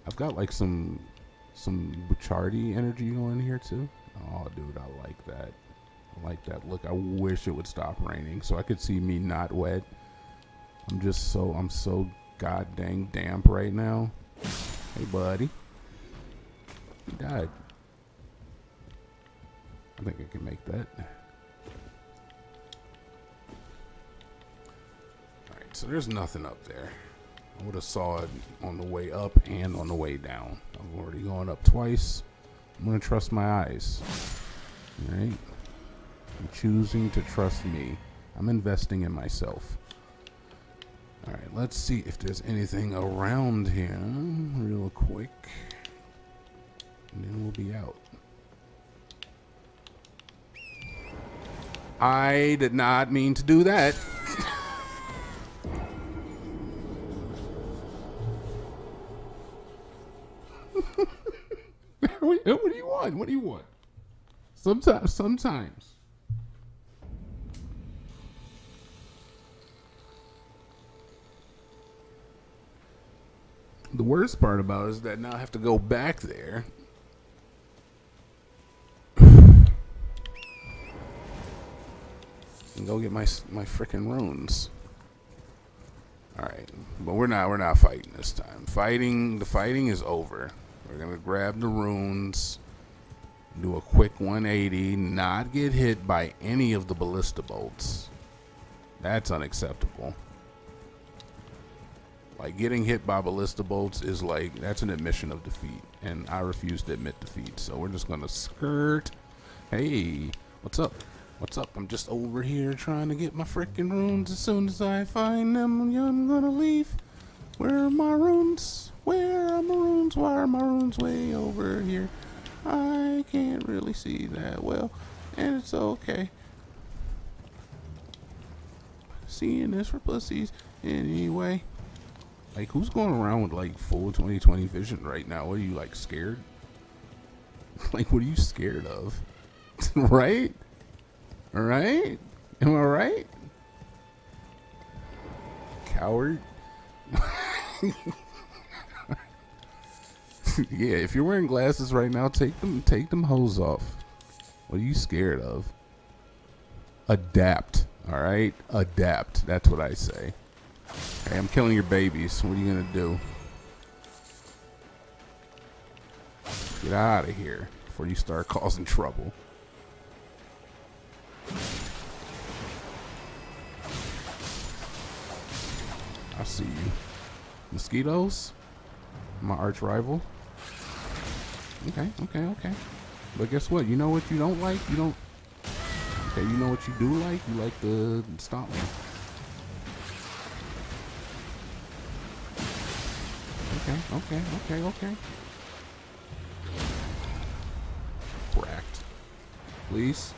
I've got like some some Buchardi energy going here too. Oh, dude, I like that. I like that look. I wish it would stop raining so I could see me not wet. I'm just so I'm so god dang damp right now. Hey, buddy. He died. I think I can make that. So there's nothing up there. I would have saw it on the way up and on the way down. I've already gone up twice. I'm going to trust my eyes. Alright? I'm choosing to trust me. I'm investing in myself. Alright, let's see if there's anything around here real quick. And then we'll be out. I did not mean to do that. What, what do you want? What do you want? Sometimes, sometimes. The worst part about it is that now I have to go back there. and go get my my freaking runes. All right, but we're not we're not fighting this time. Fighting the fighting is over. We're gonna grab the runes, do a quick 180, not get hit by any of the ballista bolts. That's unacceptable. Like getting hit by ballista bolts is like that's an admission of defeat, and I refuse to admit defeat. So we're just gonna skirt. Hey, what's up? What's up? I'm just over here trying to get my freaking runes. As soon as I find them, I'm gonna leave. Where are my runes? Where are maroons? Why are maroons way over here? I can't really see that well, and it's okay. Seeing this for pussies anyway. Like, who's going around with like full 2020 vision right now? What are you like scared? like, what are you scared of? right? Right? Am I right? Coward. yeah, if you're wearing glasses right now, take them take them hose off. What are you scared of? Adapt. All right, adapt. That's what I say. Hey, I'm killing your babies. What are you gonna do? Get out of here before you start causing trouble. I see you. Mosquitoes? My arch rival? Okay, okay, okay. But guess what? You know what you don't like? You don't. Okay, you know what you do like? You like the stomp me. Okay, okay, okay, okay. Cracked. Please.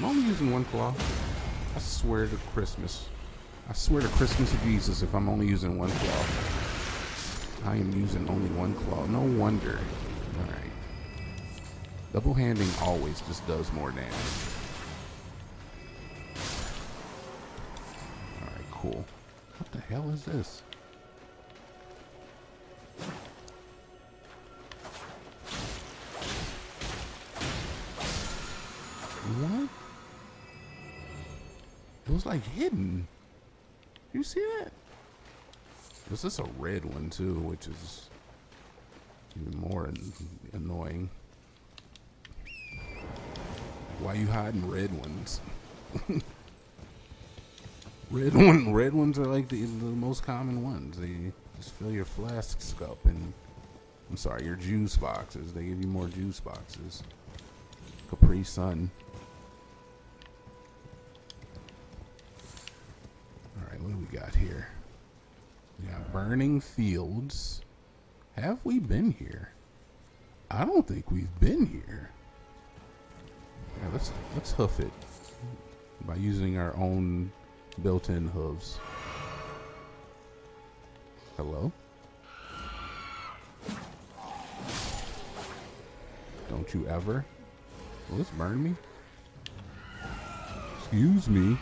I'm only using one claw. I swear to Christmas. I swear to Christmas of Jesus if I'm only using one claw. I am using only one claw. No wonder. Alright. Double handing always just does more damage. Alright, cool. What the hell is this? What? It was like hidden. You see that? This is a red one too, which is even more an- annoying. Why you hiding red ones? red one, red ones are like the, the most common ones. They just fill your flasks up and I'm sorry, your juice boxes. They give you more juice boxes. Capri Sun. Right, what do we got here? We got burning fields. Have we been here? I don't think we've been here. Yeah, let's let's hoof it by using our own built-in hooves. Hello? Don't you ever? Will this burn me? Excuse me.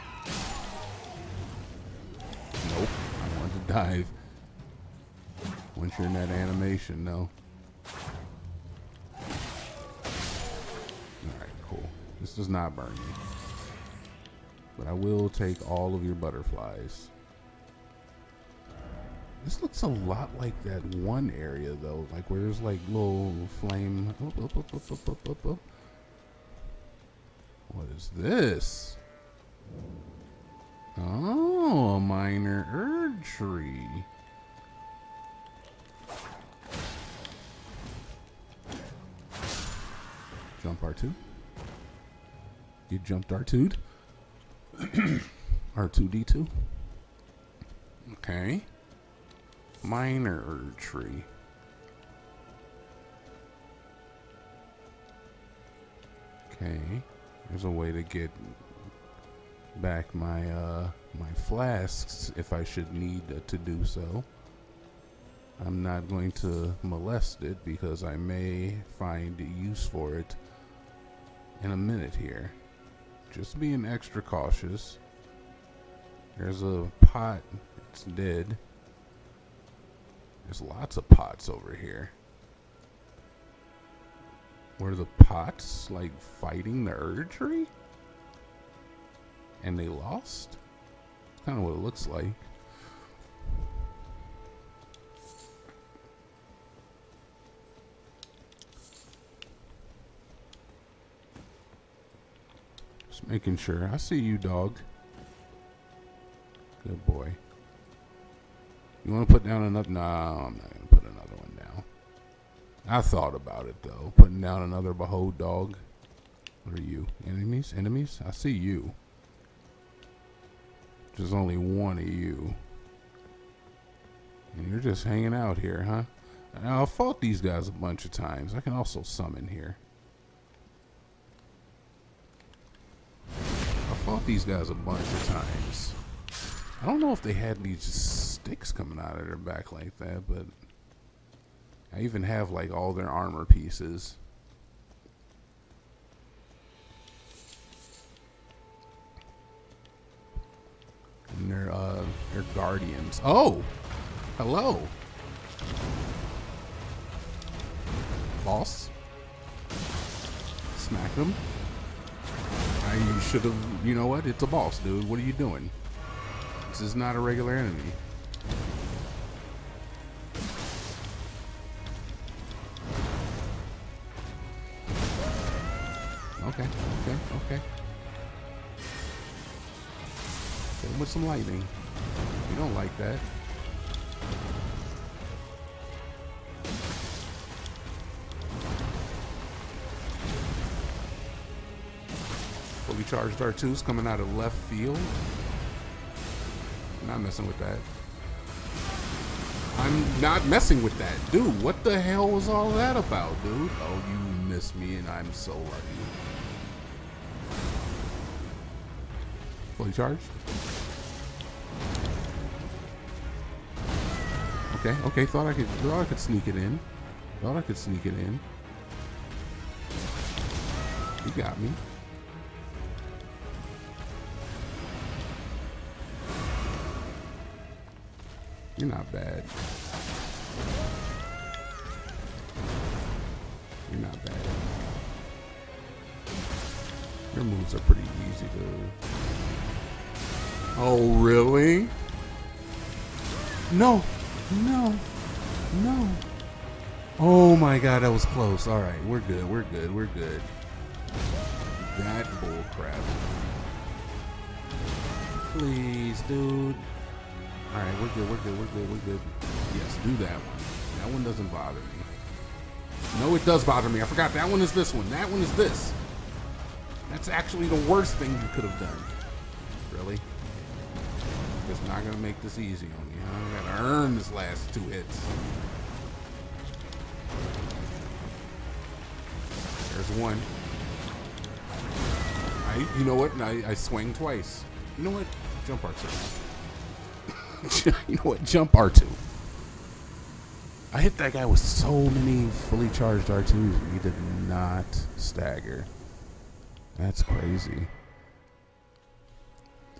Dive. Once you're in that animation, no. Alright, cool. This does not burn me. But I will take all of your butterflies. This looks a lot like that one area though, like where there's like little flame. What is this? Oh, a minor tree. Jump R2. You jumped R2'd. R2D2. Okay. Minor tree. Okay. There's a way to get back my uh my flasks if I should need to do so. I'm not going to molest it because I may find use for it in a minute here. Just being extra cautious. There's a pot. It's dead. There's lots of pots over here. Were the pots like fighting the tree? And they lost? That's kind of what it looks like. Just making sure. I see you, dog. Good boy. You want to put down another? No, I'm not going to put another one down. I thought about it though. Putting down another behold dog. What are you? Enemies? Enemies? I see you. There's only one of you. And you're just hanging out here, huh? Now, I've fought these guys a bunch of times. I can also summon here. I fought these guys a bunch of times. I don't know if they had these sticks coming out of their back like that, but I even have like all their armor pieces. and their uh, their guardians. Oh, hello, boss. Smack him. I, you should have. You know what? It's a boss, dude. What are you doing? This is not a regular enemy. Okay. Okay. Okay. Hit him with some lightning. You don't like that. Fully charged R2's coming out of left field. I'm not messing with that. I'm not messing with that. Dude, what the hell was all that about, dude? Oh, you missed me and I'm so lucky. Fully charged? Okay, okay, thought I could thought I could sneak it in. Thought I could sneak it in. You got me. You're not bad. You're not bad. Your moves are pretty easy to. Oh, really? No, no, no. Oh my god, that was close. Alright, we're good, we're good, we're good. That bull crap. Please, dude. All right, we're good. We're good. We're good. We're good. Yes, do that one. That one doesn't bother me. No, it does bother me. I forgot that one is this one. That one is this. That's actually the worst thing you could have done. Really? It's not gonna make this easy on you. Huh? I gotta earn this last two hits. There's one. I, you know what? I, I swing twice. You know what? Jump R2. you know what? Jump R2. I hit that guy with so many fully charged R2s and he did not stagger. That's crazy.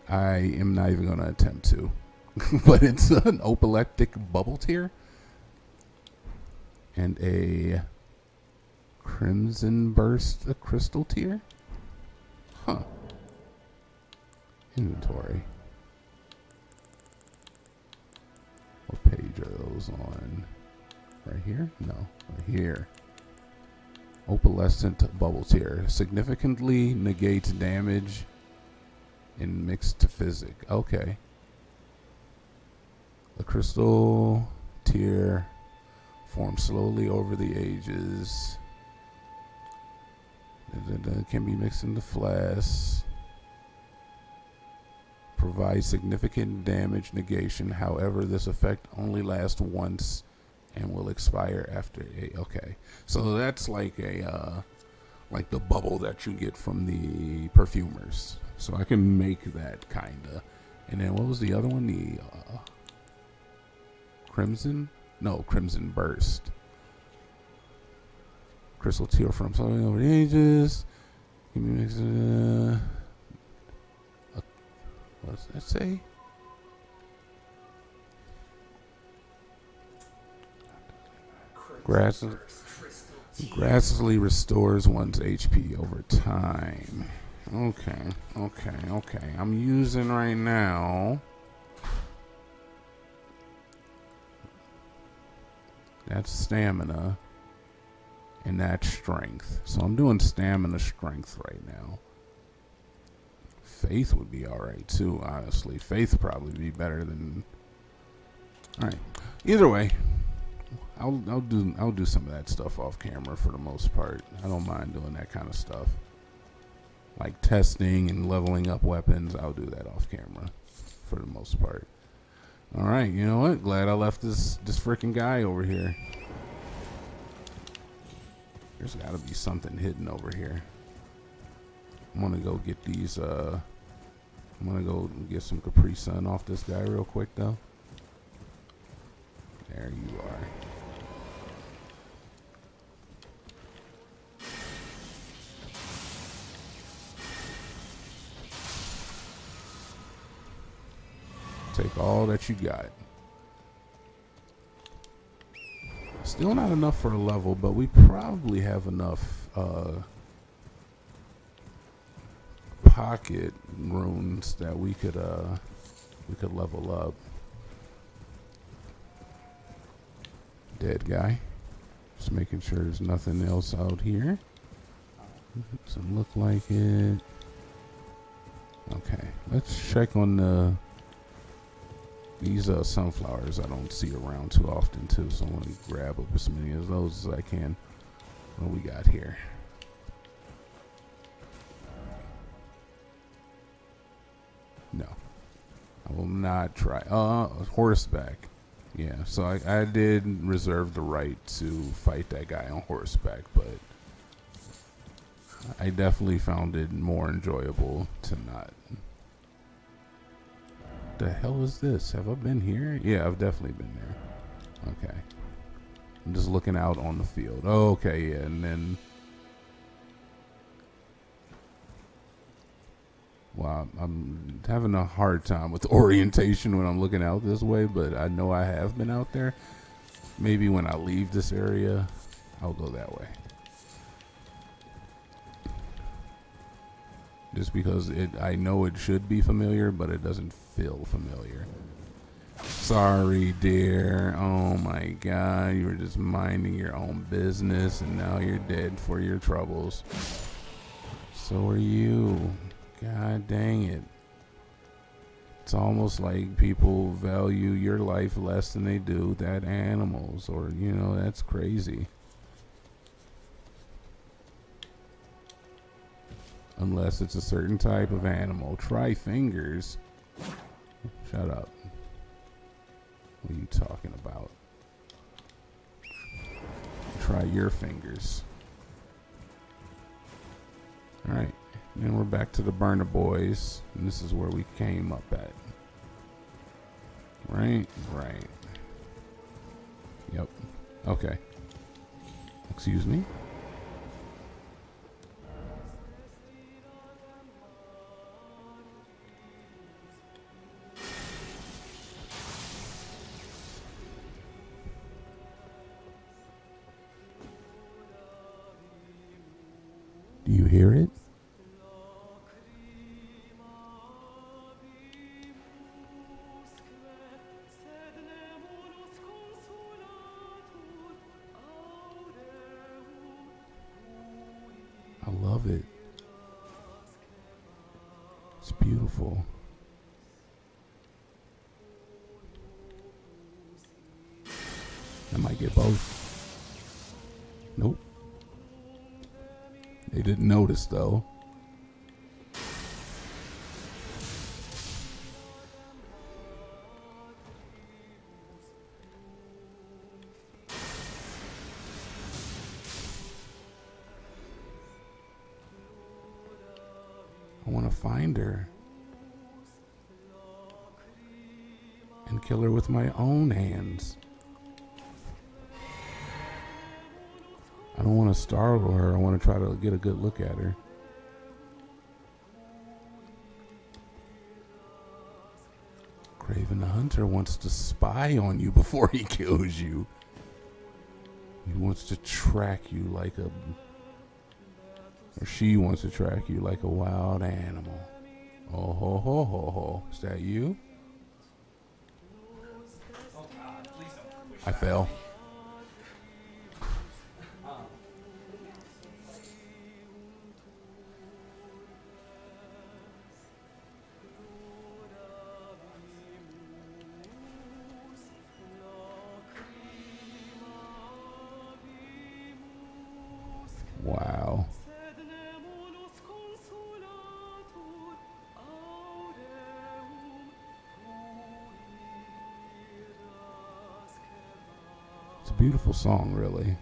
I am not even going to attempt to. but it's an Opalectic bubble tear and a Crimson Burst a crystal tear. Huh. Inventory. What page are those on? Right here? No, right here. Opalescent bubble tear. Significantly negates damage in mixed to physic. Okay. The crystal tear forms slowly over the ages. It can be mixed into flasks provides significant damage negation. However, this effect only lasts once and will expire after a okay. So that's like a uh, like the bubble that you get from the perfumers. So I can make that kinda. And then what was the other one? The uh, Crimson? No, Crimson Burst. Crystal Tear from Slowing Over the Ages. Give me mix, uh, what does that say? Grass gradually restores one's HP over time. Okay, okay, okay. I'm using right now. That's stamina. And that's strength. So I'm doing stamina strength right now. Faith would be all right too, honestly. Faith probably be better than. All right. Either way, I'll I'll do I'll do some of that stuff off camera for the most part. I don't mind doing that kind of stuff, like testing and leveling up weapons. I'll do that off camera for the most part. All right. You know what? Glad I left this this freaking guy over here. There's got to be something hidden over here. I'm gonna go get these. Uh, I'm gonna go get some Capri Sun off this guy real quick, though. There you are. Take all that you got. Still not enough for a level, but we probably have enough uh, pocket runes that we could uh we could level up. Dead guy. Just making sure there's nothing else out here. Doesn't look like it. Okay, let's check on the these uh, sunflowers. I don't see around too often too, so I'm gonna grab up as many of those as I can. What we got here? No, I will not try. Uh, horseback. Yeah, so I, I did reserve the right to fight that guy on horseback, but I definitely found it more enjoyable to not. The hell is this? Have I been here? Yeah, I've definitely been there. Okay. I'm just looking out on the field. Okay, yeah, and then. Wow, I'm having a hard time with orientation when I'm looking out this way, but I know I have been out there. Maybe when I leave this area, I'll go that way. Just because it, I know it should be familiar, but it doesn't feel familiar. Sorry, dear. Oh my god, you were just minding your own business and now you're dead for your troubles. So are you. God dang it. It's almost like people value your life less than they do that animals, or, you know, that's crazy. Unless it's a certain type of animal. Try fingers. Shut up. What are you talking about? Try your fingers. Alright. And we're back to the Burner Boys. And this is where we came up at. Right? Right. Yep. Okay. Excuse me? Do didn't notice though. I want to find her and kill her with my own hands. Try to get a good look at her. Kraven the Hunter wants to spy on you before he kills you. He wants to track you like a. Or she wants to track you like a wild animal. Oh ho ho ho ho. Is that you? I fell. Song, really.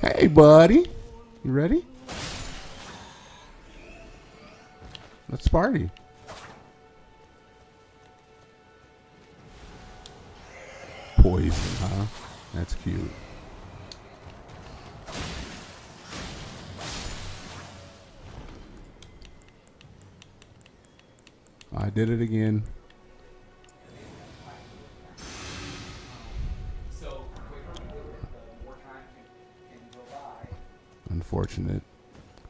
Hey, buddy. You ready? Let's party. Poison, huh? That's cute. did it again. Unfortunate.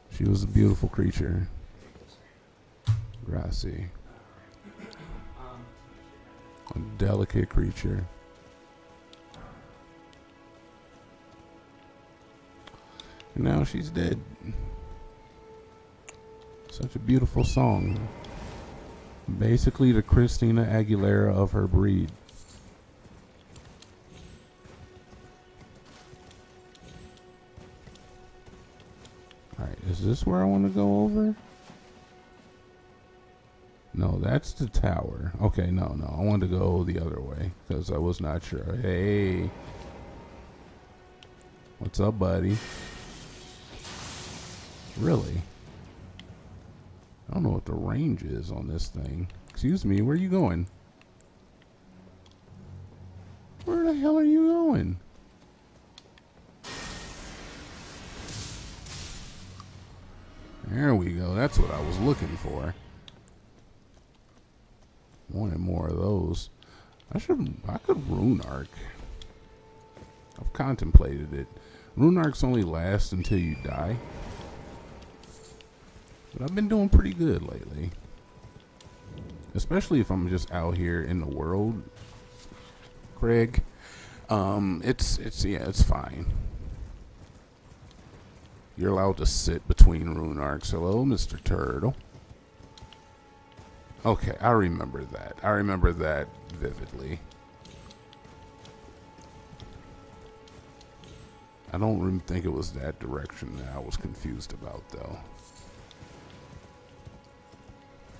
She was a beautiful creature. Grassy. A delicate creature. And now she's dead. Such a beautiful song. Basically, the Christina Aguilera of her breed. Alright, is this where I want to go over? No, that's the tower. Okay, no, no. I wanted to go the other way because I was not sure. Hey. What's up, buddy? Really? The range is on this thing. Excuse me, where are you going? Where the hell are you going? There we go. That's what I was looking for. Wanted more of those. I should. I could rune arc. I've contemplated it. Rune arcs only last until you die. But I've been doing pretty good lately. Especially if I'm just out here in the world. Craig. Um, it's it's yeah, it's fine. You're allowed to sit between rune arcs. Hello, Mr. Turtle. Okay, I remember that. I remember that vividly. I don't really think it was that direction that I was confused about, though.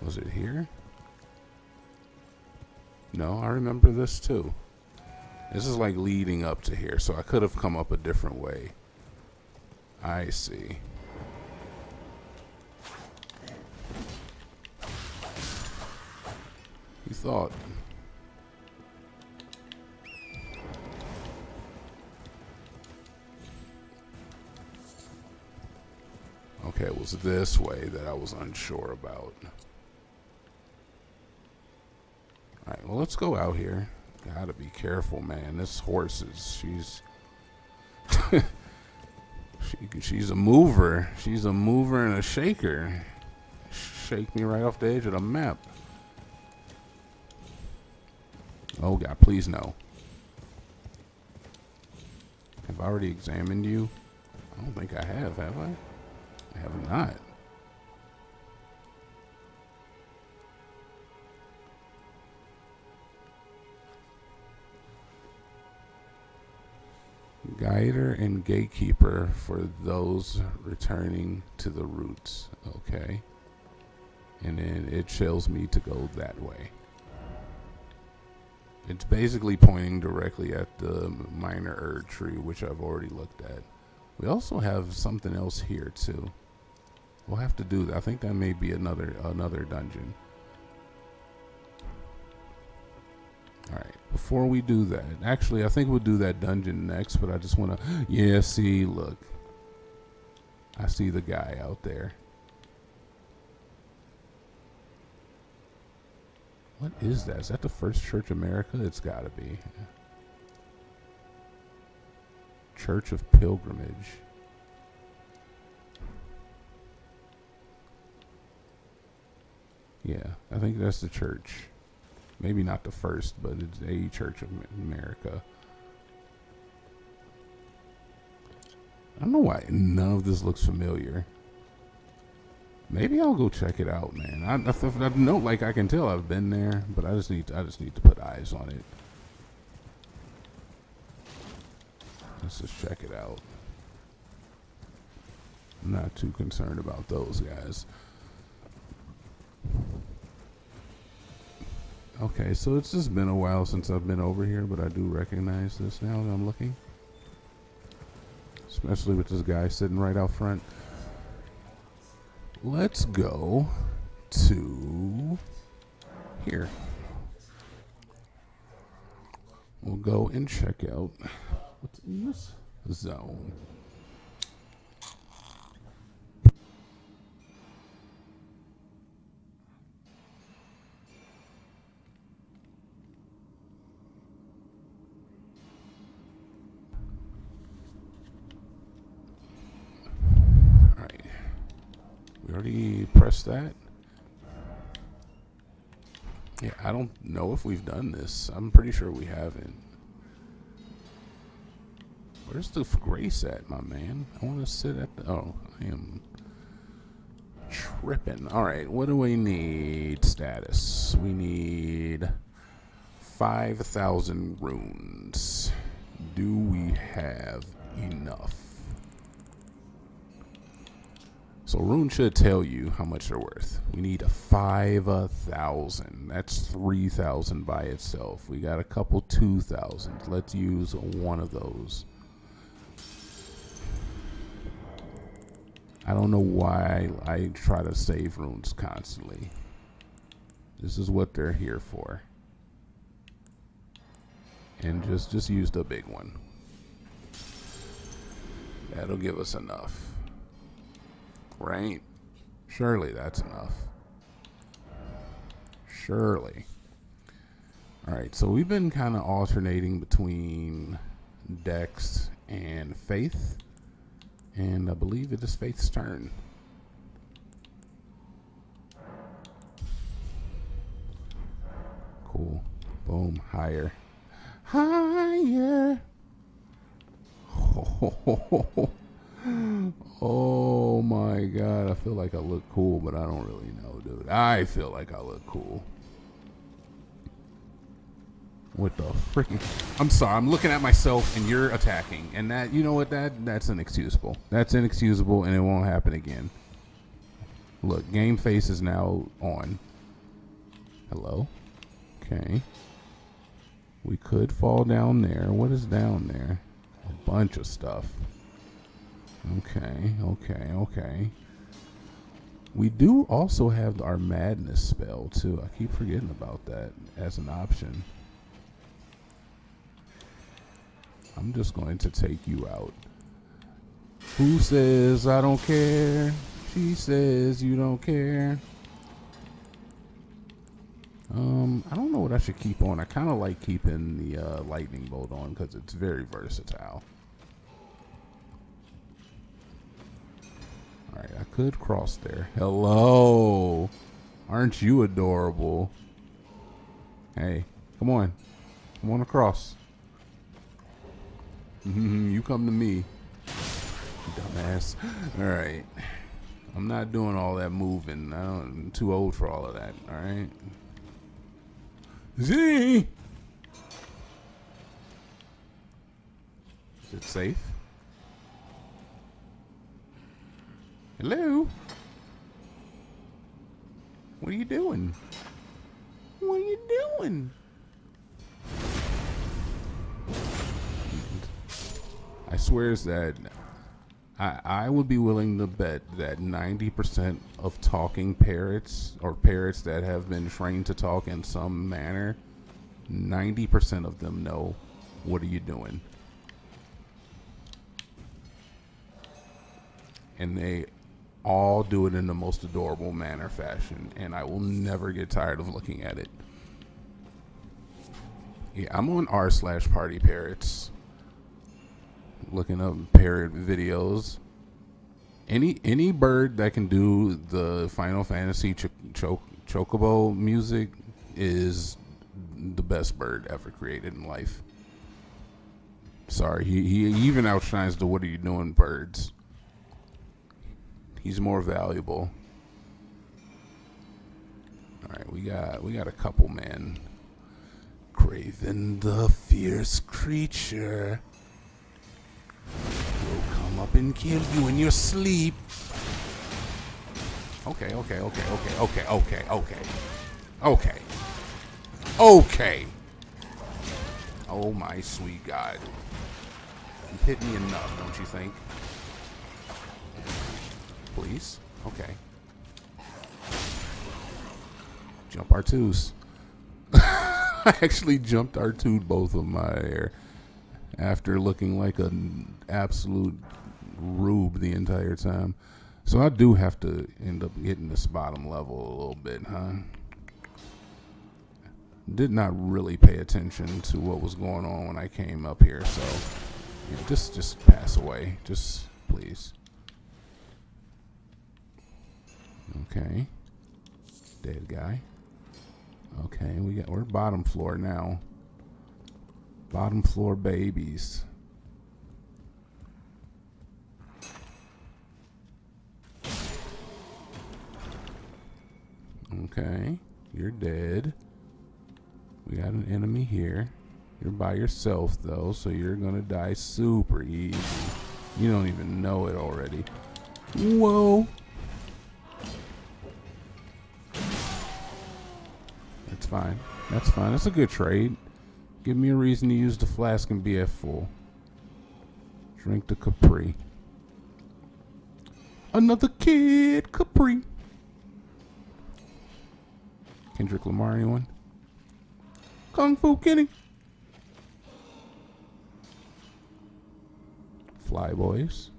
Was it here? No, I remember this too. This is like leading up to here, so I could have come up a different way. I see. You thought. Okay, it was this way that I was unsure about. Alright, well, let's go out here. Gotta be careful, man. This horse is, she's... she, she's a mover. She's a mover and a shaker. Shake me right off the edge of the map. Oh, God, please no. Have I already examined you? I don't think I have, have I? I have not. Guider and gatekeeper for those returning to the roots. Okay. And then it tells me to go that way. It's basically pointing directly at the minor Erd tree, which I've already looked at. We also have something else here too. We'll have to do that. I think that may be another another dungeon. Alright, before we do that, actually, I think we'll do that dungeon next, but I just want to, yeah, see, look. I see the guy out there. What is that? Is that the First Church of Marika? It's got to be. Church of Pilgrimage. Yeah, I think that's the church. Maybe not the first, but it's a Church of Marika. I don't know why none of this looks familiar. Maybe I'll go check it out, man. I, I, I know, like I can tell I've been there, but I just need to, I just need to put eyes on it. Let's just check it out. I'm not too concerned about those guys. Okay, so it's just been a while since I've been over here, but I do recognize this now that I'm looking. Especially with this guy sitting right out front. Let's go to here. We'll go and check out what's in this zone. We already pressed that. Yeah, I don't know if we've done this. I'm pretty sure we haven't. Where's the grace at, my man? I want to sit at the. Oh, I am tripping. All right, what do we need? Status. We need 5,000 runes. Do we have enough? So rune should tell you how much they're worth. We need a 5,000. That's 3,000 by itself. We got a couple 2,000. Let's use one of those. I don't know why I try to save runes constantly. This is what they're here for. And just just use the big one. That'll give us enough. Right? Surely that's enough. Surely. Alright, so we've been kind of alternating between Dex and Faith. And I believe it is Faith's turn. Cool. Boom. Higher. Higher. Oh my god. I feel like I look cool, but I don't really know, dude. I feel like I look cool. What the freaking? I'm sorry. I'm looking at myself, and you're attacking, and that you know what that that's inexcusable. That's inexcusable, and it won't happen again. Look, game face is now on. Hello. Okay. We could fall down there. What is down there? A bunch of stuff. Okay, okay, okay. We do also have our madness spell too. I keep forgetting about that as an option. I'm just going to take you out. Who says I don't care? She says you don't care. Um, I don't know what I should keep on. I kind of like keeping the uh, lightning bolt on because it's very versatile. All right, I could cross there. Hello, aren't you adorable? Hey, come on, come on across. you come to me, dumbass. All right, I'm not doing all that moving. I'm too old for all of that. All right. Z. Is it safe? Hello? What are you doing? What are you doing? I swears that I, I would be willing to bet that 90% of talking parrots or parrots that have been trained to talk in some manner, 90% of them know what are you doing? And they all do it in the most adorable manner fashion, and I will never get tired of looking at it. Yeah, I'm on r slash party parrots looking up parrot videos. Any any bird that can do the Final Fantasy ch- cho- chocobo music is the best bird ever created in life. Sorry, he, he even outshines the "What are you doing?" birds. He's more valuable. All right, we got we got a couple man. Kraven the fierce creature will come up and kill you in your sleep. Okay, okay, okay, okay, okay, okay, okay. Okay. Okay. Oh my sweet God. You've hit me enough, don't you think? Please? Okay. Jump R2s. I actually jumped R2 both of my air after looking like an absolute rube the entire time. So I do have to end up hitting this bottom level a little bit, huh? Did not really pay attention to what was going on when I came up here, so just just pass away, just please. Okay. Dead guy. Okay, we got we're bottom floor now. Bottom floor babies. Okay, you're dead. We got an enemy here. You're by yourself though, so you're gonna die super easy. You don't even know it already. Whoa. That's fine. That's fine. That's a good trade. Give me a reason to use the flask and be at full. Drink the Capri. Another kid Capri. Kendrick Lamar, anyone? Kung Fu Kenny. Flyboys.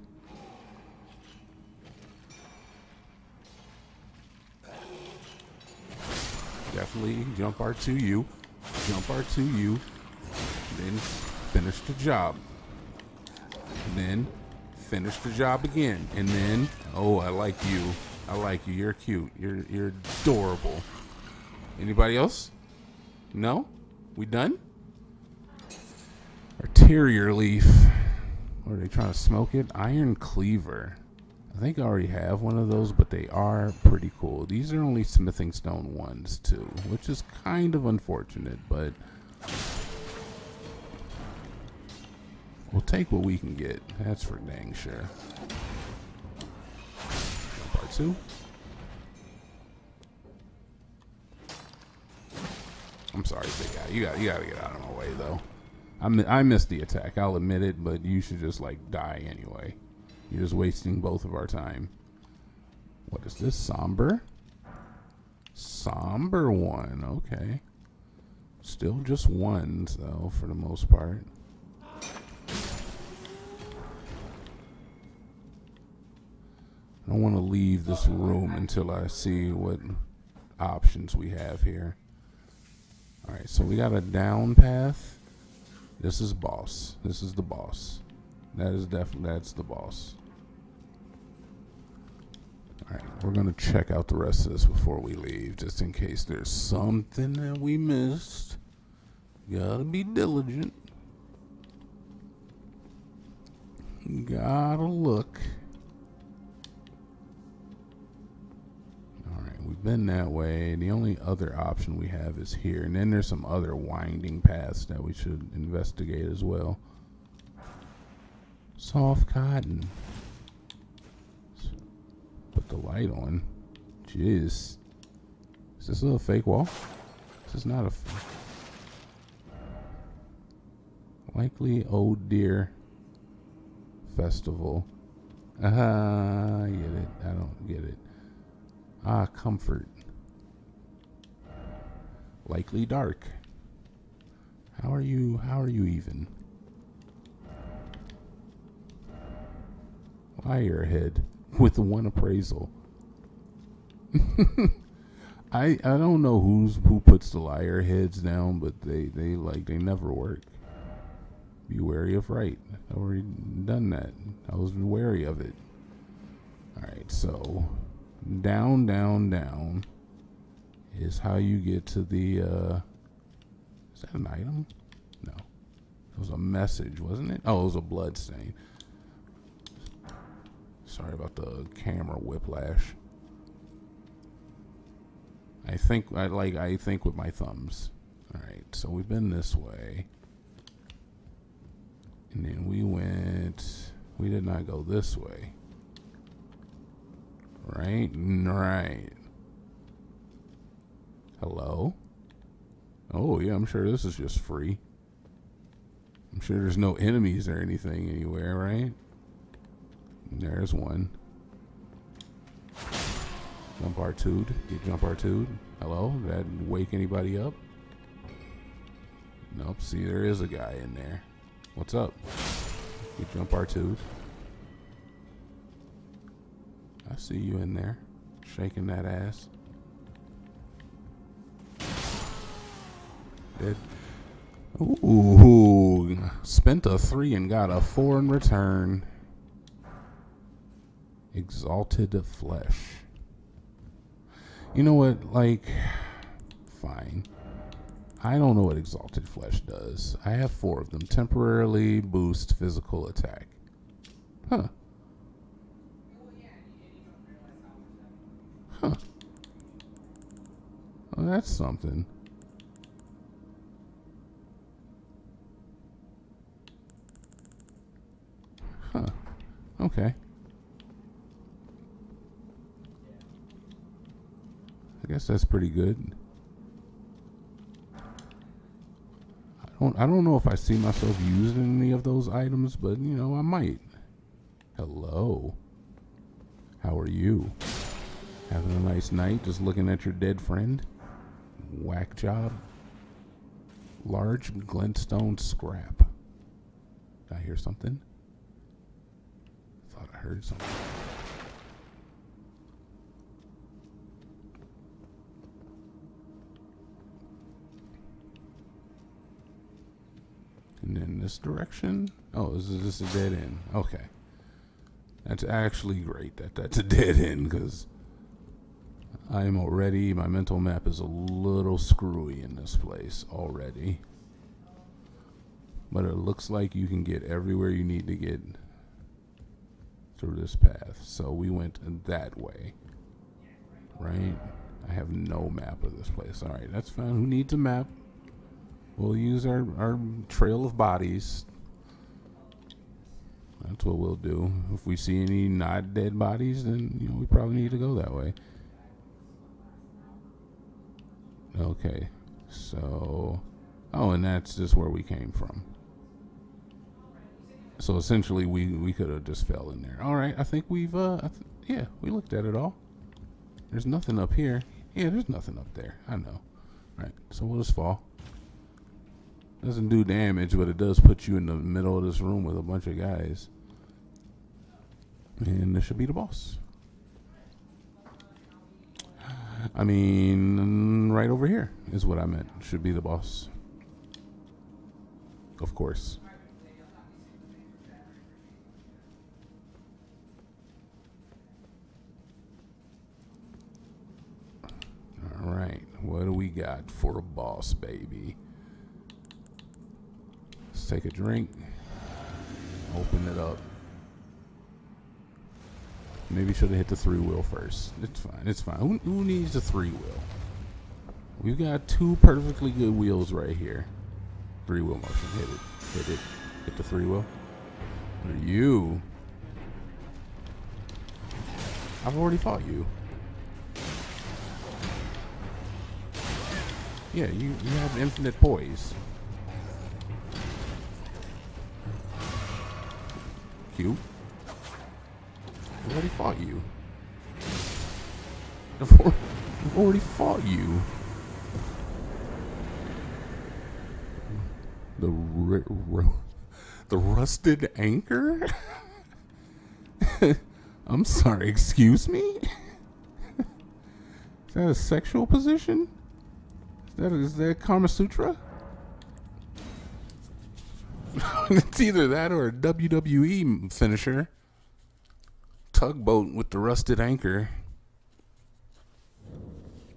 Definitely jump R2U. Jump R2U. Then finish the job. Then finish the job again. And then, oh, I like you. I like you. You're cute. You're you're adorable. Anybody else? No? We done? Arteria leaf. What are they trying to smoke it? Iron cleaver. I think I already have one of those, but they are pretty cool. These are only smithing stone ones too, which is kind of unfortunate, but we'll take what we can get. That's for dang sure. Part two. I'm sorry, big guy. You got you got to get out of my way though. I mi- I missed the attack. I'll admit it, but you should just like die anyway. You're just wasting both of our time. What is this? Somber? Somber one. Okay. Still just ones though, for the most part. I don't want to leave this room until I see what options we have here. All right, so we got a down path. This is boss. This is the boss. That is definitely that's the boss. All right, we're gonna check out the rest of this before we leave, just in case there's something that we missed. Gotta be diligent. Gotta look. We've been that way. The only other option we have is here, and then there's some other winding paths that we should investigate as well. Soft cotton. Put the light on. Jeez. Is this a little fake wall? This is not a. Likely Old Deer Festival. Ah, I get it. I don't get it. Ah, comfort. Likely dark. How are you? How are you even? Liar head with one appraisal. I I don't know who's who puts the liar heads down, but they they like they never work. Be wary of right. I already done that. I was wary of it. All right, so down, down, down is how you get to the. uh Is that an item? No, it was a message, wasn't it? Oh, it was a blood stain. Sorry about the camera whiplash. I think I like I think with my thumbs. All right, so we've been this way. And then we went we did not go this way. Right? Right. Hello? Oh, yeah, I'm sure this is just free. I'm sure there's no enemies or anything anywhere, right? There's one. Jump R2'd. Get jump R2'd. Hello? Did that wake anybody up? Nope. See, there is a guy in there. What's up? Get jump R2'd. I see you in there. Shaking that ass. Dead. Ooh. Spent a three and got a four in return. Exalted flesh. You know what? Like, fine. I don't know what exalted flesh does. I have four of them. Temporarily boost physical attack. Huh. Huh. Well, that's something. Huh. Okay. Guess that's pretty good. I don't I don't know if I see myself using any of those items, but you know, I might. Hello. How are you? Having a nice night just looking at your dead friend? Whack job. Large glintstone scrap. Did I hear something? Thought I heard something. And then this direction? Oh, is this a dead end? Okay. That's actually great that that's a dead end because I'm already, my mental map is a little screwy in this place already. But it looks like you can get everywhere you need to get through this path. So we went that way. Right? I have no map of this place. Alright, that's fine. Who needs a map? We'll use our, our trail of bodies. That's what we'll do. If we see any not dead bodies, then you know we probably need to go that way. Okay, so oh, and that's just where we came from. So essentially, we we could have just fell in there. All right, I think we've uh, th yeah, we looked at it all. There's nothing up here. Yeah, there's nothing up there. I know. Right, so we'll just fall. Doesn't do damage, but it does put you in the middle of this room with a bunch of guys. And this should be the boss. I mean, right over here is what I meant. Should be the boss. Of course. All right. What do we got for a boss, baby? Let's take a drink. Open it up. Maybe should have hit the three wheel first. It's fine. It's fine. Who, who needs a three wheel? We've got two perfectly good wheels right here. Three wheel motion. Hit it. Hit it. Hit the three wheel. What are you? I've already fought you. Yeah, you, you have infinite poise. Cute. I've already fought you. I've already fought you. The the rusted anchor. I'm sorry. Excuse me. Is that a sexual position? Is that is that Kama Sutra? it's either that or a WWE finisher tugboat with the rusted anchor.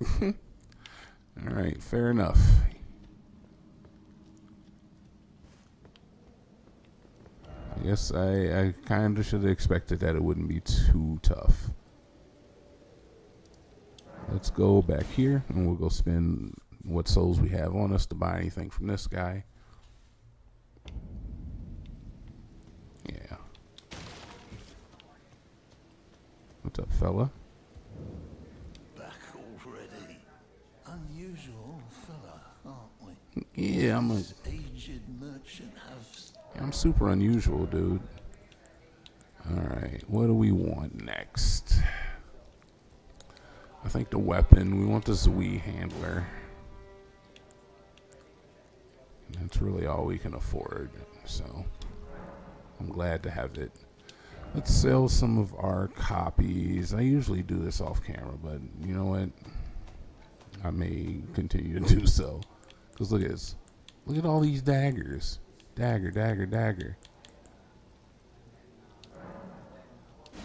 All right, fair enough. I guess I, I kind of should have expected that it wouldn't be too tough. Let's go back here and we'll go spend what souls we have on us to buy anything from this guy. What's up, fella? Back already. Unusual fella, aren't we? Yeah, I'm a, aged merchant have I'm super unusual, dude. All right, what do we want next? I think the weapon. We want the Zweihander. That's really all we can afford. So I'm glad to have it. Let's sell some of our copies. I usually do this off camera, but you know what? I may continue to do so. Because look at this. Look at all these daggers. Dagger, dagger, dagger.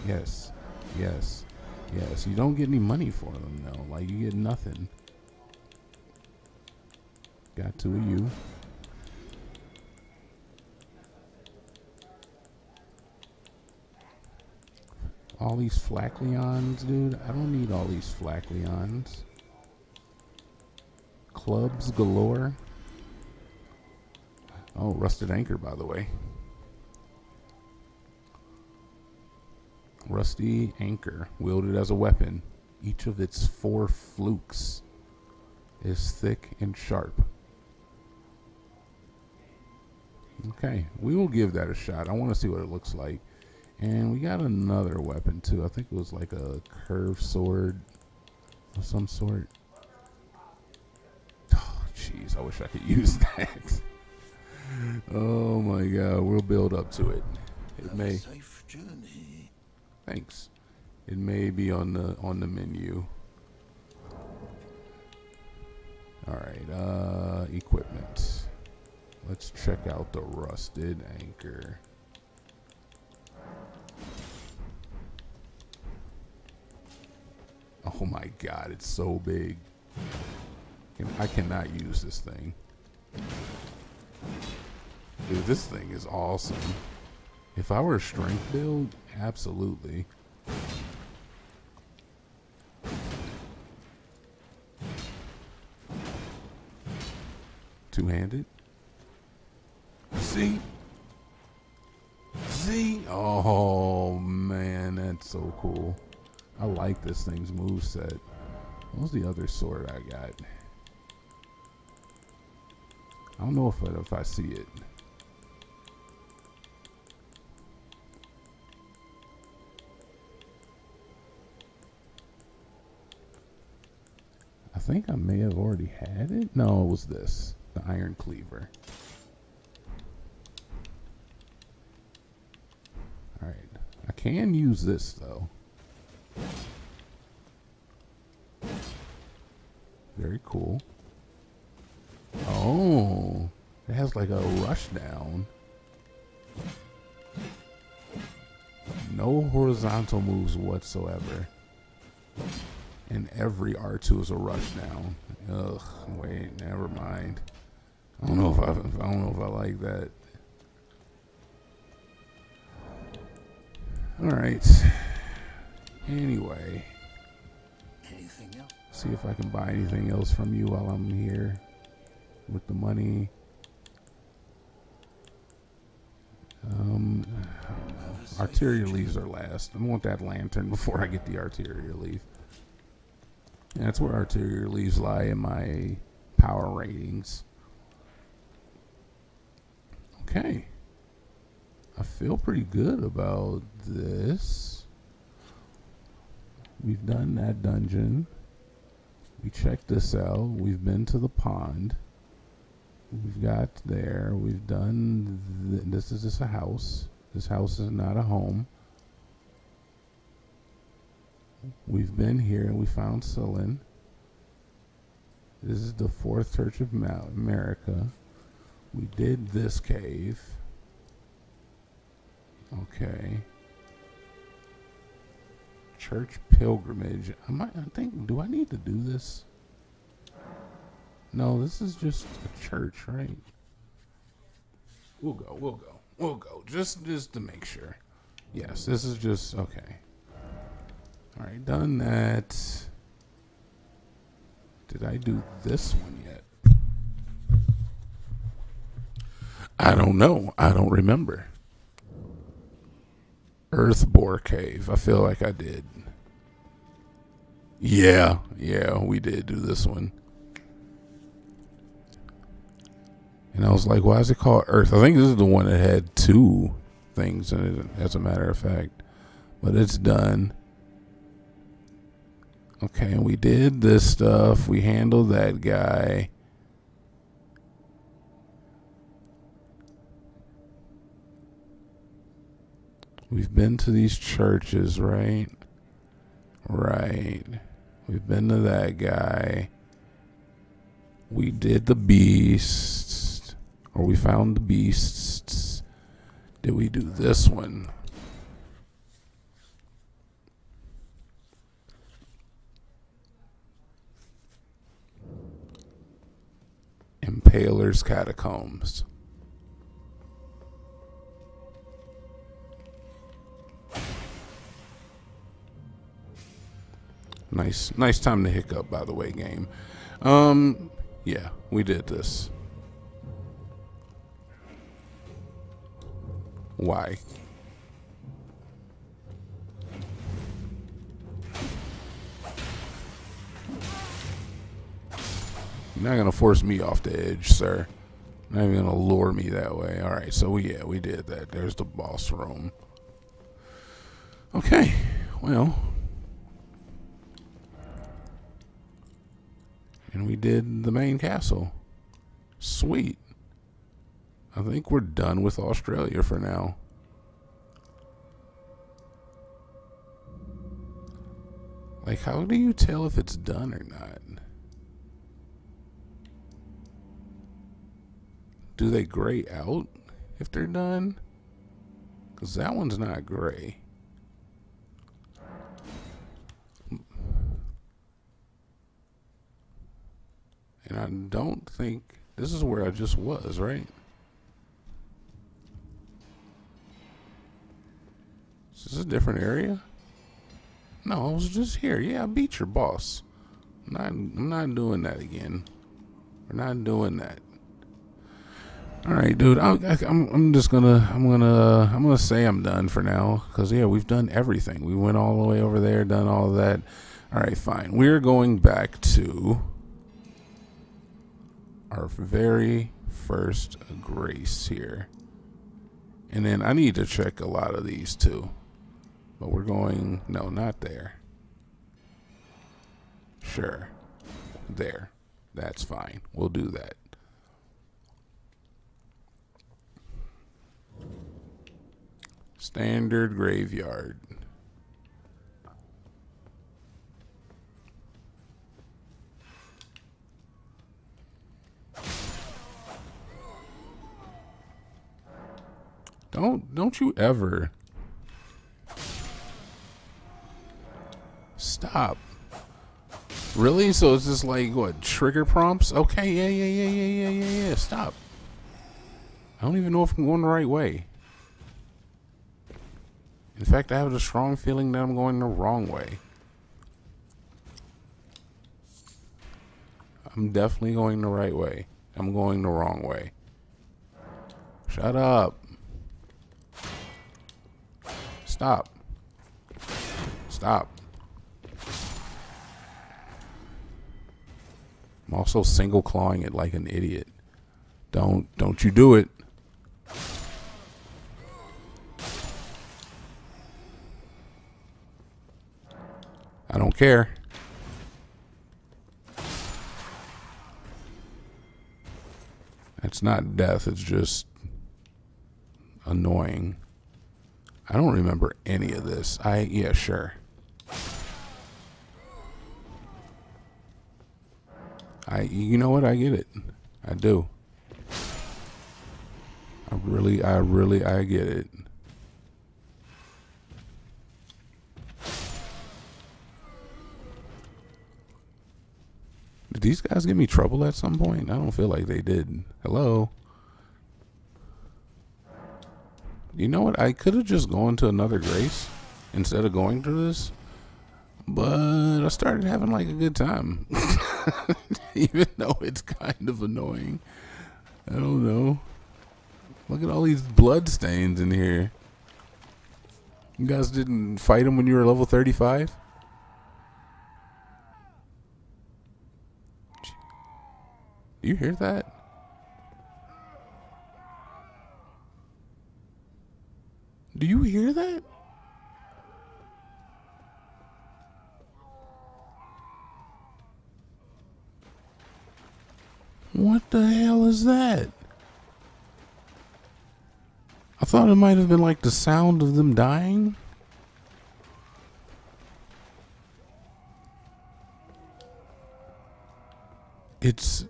Yes. Yes. Yes. You don't get any money for them, though. Like, you get nothing. Got two of you. All these Flackleons, dude. I don't need all these Flackleons. clubs galore. Oh, rusted anchor, by the way. Rusty anchor, wielded as a weapon. Each of its four flukes is thick and sharp. Okay, we will give that a shot. I want to see what it looks like. And we got another weapon too. I think it was like a curved sword of some sort. Oh, jeez, I wish I could use that. oh my god, we'll build up to it. It Have may. safe journey. Thanks. It may be on the on the menu. All right, uh, equipment. Let's check out the rusted anchor. Oh my god, it's so big. I cannot use this thing. Dude, this thing is awesome. If I were a strength build, absolutely. Two handed. See? See? Oh man, that's so cool. I like this thing's move set. What was the other sword I got? I don't know if I, if I see it. I think I may have already had it. No, it was this, the Iron Cleaver. All right, I can use this though. Very cool. Oh, it has like a rush down. No horizontal moves whatsoever. And every R2 is a rush down. Ugh, wait, never mind. I don't know if I, I don't know if I like that. All right. Anyway, Anything else? see if I can buy anything else from you while I'm here with the money. Um, I don't know. Arterial leaves are last. I want that lantern before I get the arterial leaf. That's where arterial leaves lie in my power ratings. Okay. I feel pretty good about this. We've done that dungeon. We checked this out. We've been to the pond. We've got there. We've done. Th- this is just a house. This house is not a home. We've been here and we found Sellen. This is the fourth Church of Marika. We did this cave. Okay. Church pilgrimage. I might I think do I need to do this? No, this is just a church, right? We'll go, we'll go. We'll go. Just just to make sure. Yes, this is just okay. All right, done that. Did I do this one yet? I don't know. I don't remember. Earth Earthbore Cave. I feel like I did. Yeah, yeah, we did do this one. And I was like, why is it called Earth? I think this is the one that had two things in it, as a matter of fact. But it's done. Okay, we did this stuff. We handled that guy. We've been to these churches, right? Right. We've been to that guy. We did the beasts, or we found the beasts. Did we do this one? Impaler's Catacombs. Nice, nice time to hiccup, by the way, game. Um, Yeah, we did this. Why? You're not gonna force me off the edge, sir. Not even gonna lure me that way. All right, so we yeah we did that. There's the boss room. Okay, well, and we did the main castle. Sweet. I think we're done with Australia for now. Like, how do you tell if it's done or not? Do they gray out if they're done? Because that one's not gray. And I don't think this is where I just was, right? Is this a different area? No, I was just here. Yeah, I beat your boss. I'm not, I'm not doing that again. We're not doing that. All right, dude. I, I, I'm I'm just gonna I'm gonna I'm gonna say I'm done for now because yeah, we've done everything. We went all the way over there, done all that. All right, fine. We're going back to our very first grace here, and then I need to check a lot of these too. But we're going no, not there. Sure, there. That's fine. We'll do that. Stranded Graveyard. Don't don't you ever stop. Really? So it's just like what trigger prompts? Okay, yeah, yeah, yeah, yeah, yeah, yeah, yeah. Stop. I don't even know if I'm going the right way. In fact, I have a strong feeling that I'm going the wrong way. I'm definitely going the right way. I'm going the wrong way. Shut up. Stop. Stop. I'm also single clawing it like an idiot. Don't don't you do it. I don't care. It's not death, it's just annoying. I don't remember any of this. I, yeah, sure. I, you know what? I get it. I do. I really, I really, I get it. Did these guys give me trouble at some point? I don't feel like they did. Hello? You know what? I could have just gone to another grace instead of going to this. But I started having like a good time. Even though it's kind of annoying. I don't know. Look at all these blood stains in here. You guys didn't fight him when you were level 35? Do you hear that? Do you hear that? What the hell is that? I thought it might have been like the sound of them dying. It's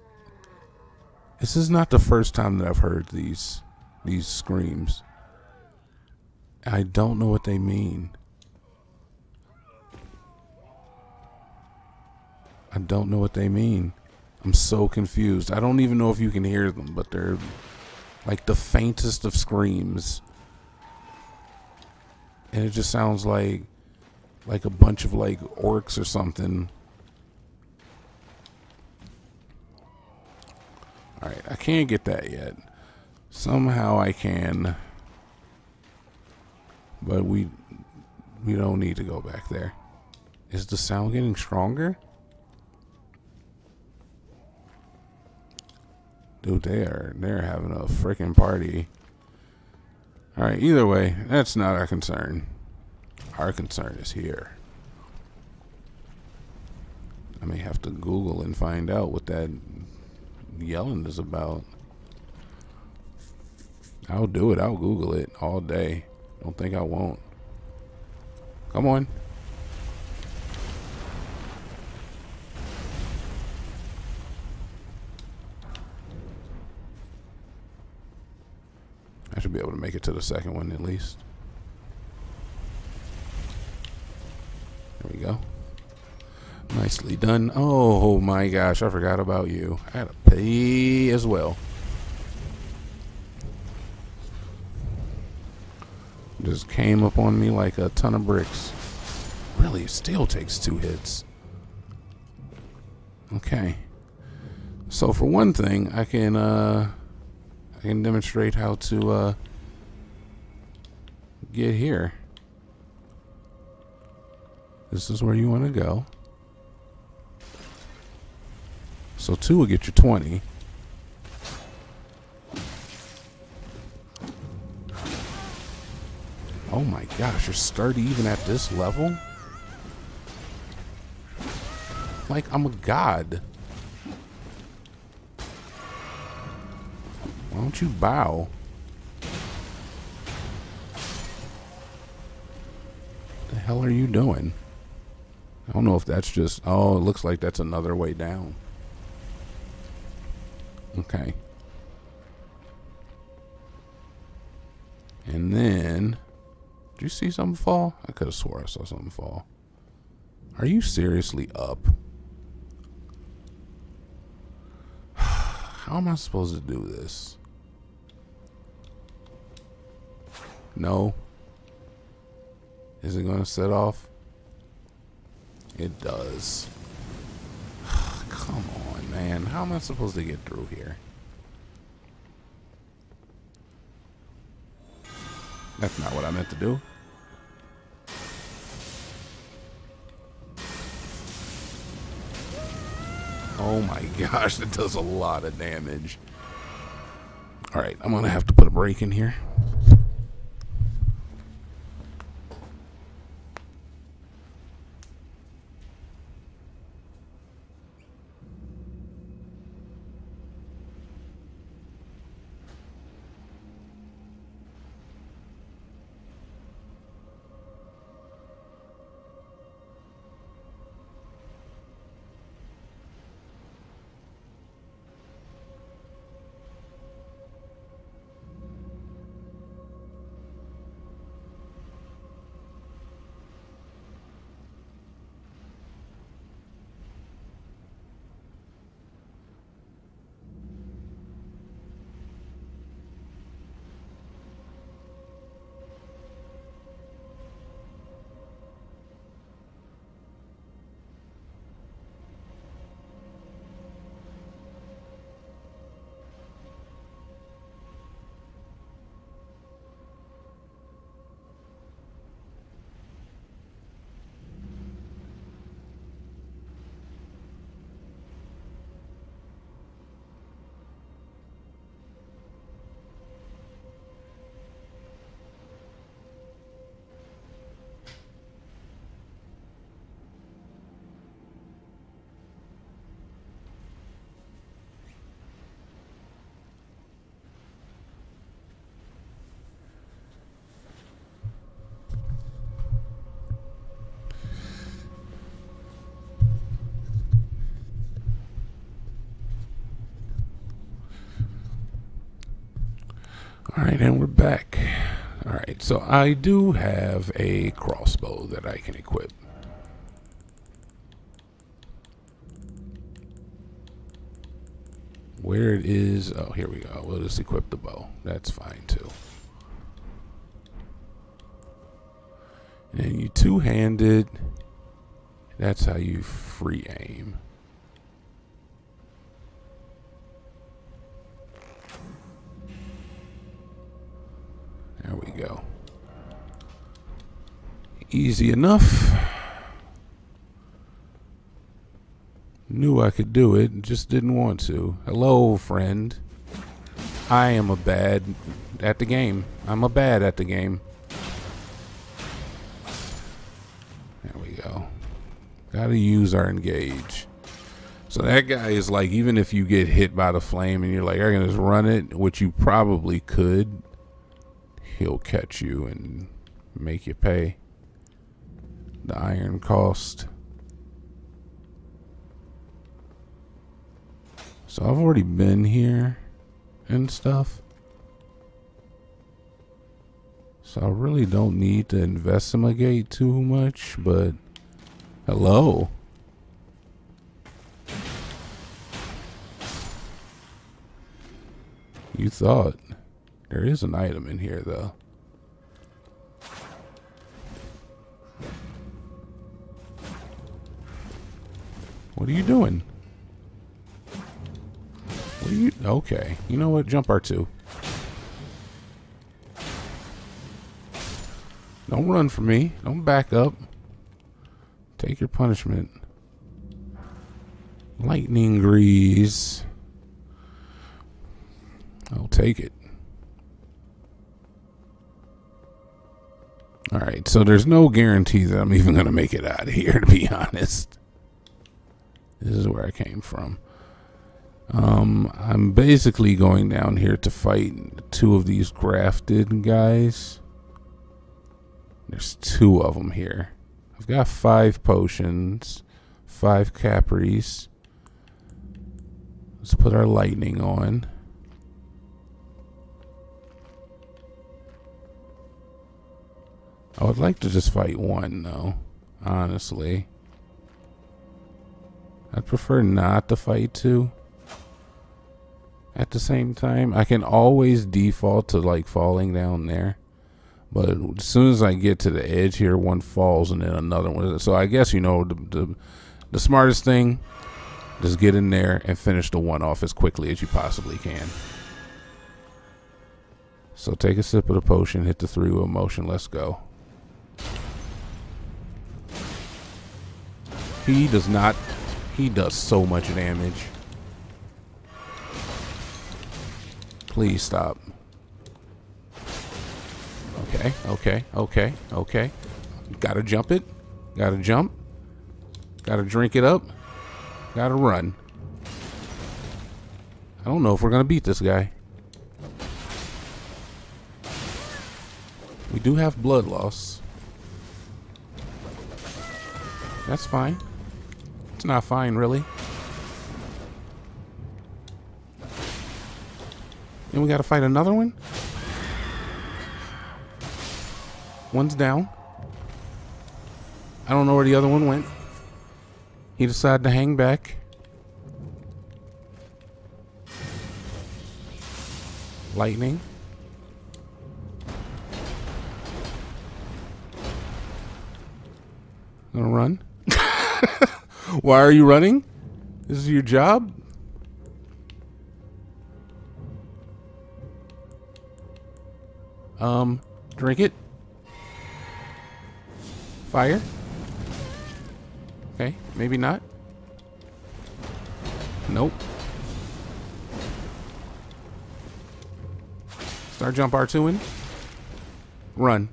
this is not the first time that I've heard these these screams. I don't know what they mean. I don't know what they mean. I'm so confused. I don't even know if you can hear them, but they're like the faintest of screams. And it just sounds like like a bunch of like orcs or something All right, I can't get that yet. Somehow I can. But we we don't need to go back there. Is the sound getting stronger? Dude, they are they're having a freaking party. Alright, either way, that's not our concern. Our concern is here. I may have to Google and find out what that yelling is about. I'll do it. I'll Google it all day. Don't think I won't. Come on. I should be able to make it to the second one at least. There we go. Nicely done. Oh my gosh, I forgot about you. I to pay as well. Just came up on me like a ton of bricks. Really, still takes two hits. Okay. So for one thing, I can uh I can demonstrate how to uh get here. This is where you want to go. So two will get you 20. Oh my gosh, you're sturdy even at this level? Like I'm a god. Why don't you bow? What the hell are you doing? I don't know if that's just... Oh, it looks like that's another way down. Okay. And then... You see something fall? I could have swore I saw something fall. Are you seriously up? How am I supposed to do this? No. Is it going to set off? It does. Come on, man. How am I supposed to get through here? That's not what I meant to do. Oh my gosh, that does a lot of damage. Alright, I'm gonna have to put a break in here. All right, and we're back. All right, so I do have a crossbow that I can equip. Where it is, oh, here we go. We'll just equip the bow. That's fine too. And you two-handed. That's how you free aim. Easy enough. Knew I could do it, just didn't want to. Hello, friend. I am a bad at the game. I'm a bad at the game. There we go. Gotta use our engage. So that guy is like, even if you get hit by the flame and you're like, I can just run it, which you probably could, he'll catch you and make you pay the iron cost. So I've already been here and stuff. So I really don't need to investigate too much, but hello. You thought there is an item in here though. What are you doing? What are you? Okay. You know what? Jump R2. Don't run for me. Don't back up. Take your punishment. Lightning grease. I'll take it. Alright, so there's no guarantee that I'm even going to make it out of here, to be honest. This is where I came from. Um, I'm basically going down here to fight two of these grafted guys. There's two of them here. I've got five potions, five capris. Let's put our lightning on. I would like to just fight one, though, honestly. I'd prefer not to fight two at the same time. I can always default to like falling down there. But as soon as I get to the edge here, one falls and then another one. So I guess, you know, the, the, the smartest thing, just get in there and finish the one off as quickly as you possibly can. So take a sip of the potion, hit the three wheel motion, let's go. He does not, he does so much damage. Please stop. Okay, okay, okay, okay. Gotta jump it. Gotta jump. Gotta drink it up. Gotta run. I don't know if we're gonna beat this guy. We do have blood loss. That's fine. Not fine, really. And we gotta fight another one? One's down. I don't know where the other one went. He decided to hang back. Lightning. Gonna run. Why are you running? This is your job? Um, drink it. Fire. Okay, maybe not. Nope. Start jump R2 in. Run.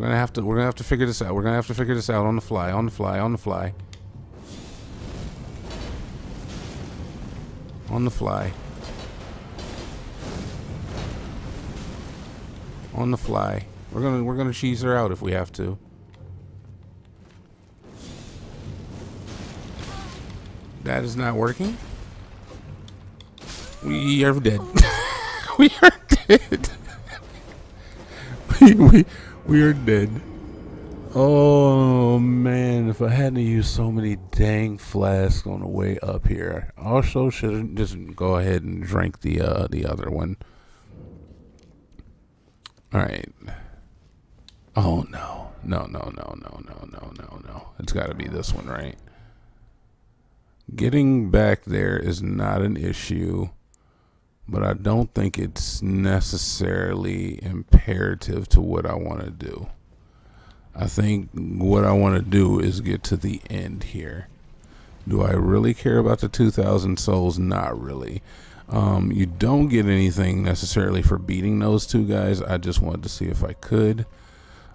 We're gonna have to we're gonna have to figure this out. We're gonna have to figure this out on the fly, on the fly, on the fly. On the fly. On the fly. We're gonna we're gonna cheese her out if we have to. That is not working. We are dead. we are dead. we, we we are dead. Oh man, if I hadn't used so many dang flasks on the way up here. Also should just go ahead and drink the uh the other one. Alright. Oh no. No no no no no no no no. It's gotta be this one, right? Getting back there is not an issue but I don't think it's necessarily imperative to what I want to do. I think what I want to do is get to the end here. Do I really care about the 2,000 souls? Not really. Um, you don't get anything necessarily for beating those two guys. I just wanted to see if I could.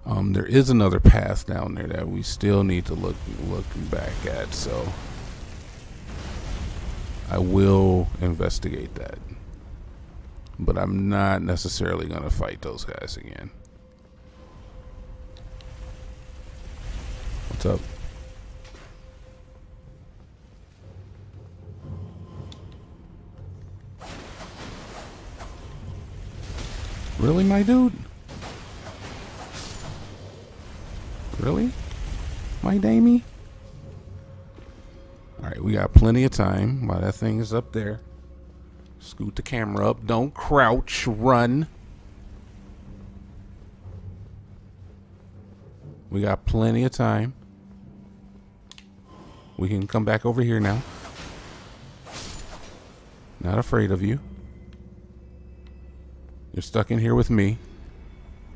Um, there is another path down there that we still need to look look back at. So I will investigate that. But I'm not necessarily going to fight those guys again. What's up? Really, my dude? Really? My Damie? Alright, we got plenty of time while that thing is up there. Scoot the camera up. Don't crouch. Run. We got plenty of time. We can come back over here now. Not afraid of you. You're stuck in here with me.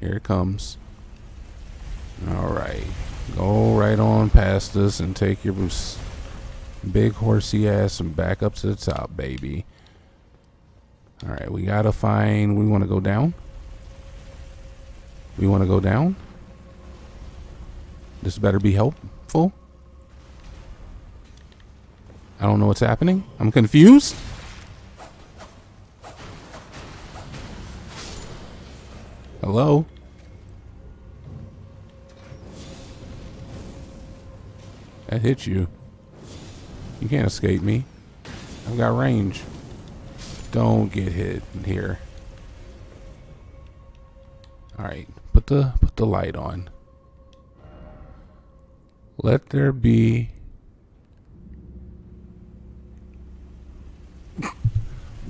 Here it comes. Alright. Go right on past us and take your big horsey ass and back up to the top, baby. Alright, we gotta find... We want to go down? We want to go down? This better be helpful. I don't know what's happening. I'm confused. Hello? That hit you. You can't escape me. I've got range. Don't get hit here. Alright, put the put the light on. Let there be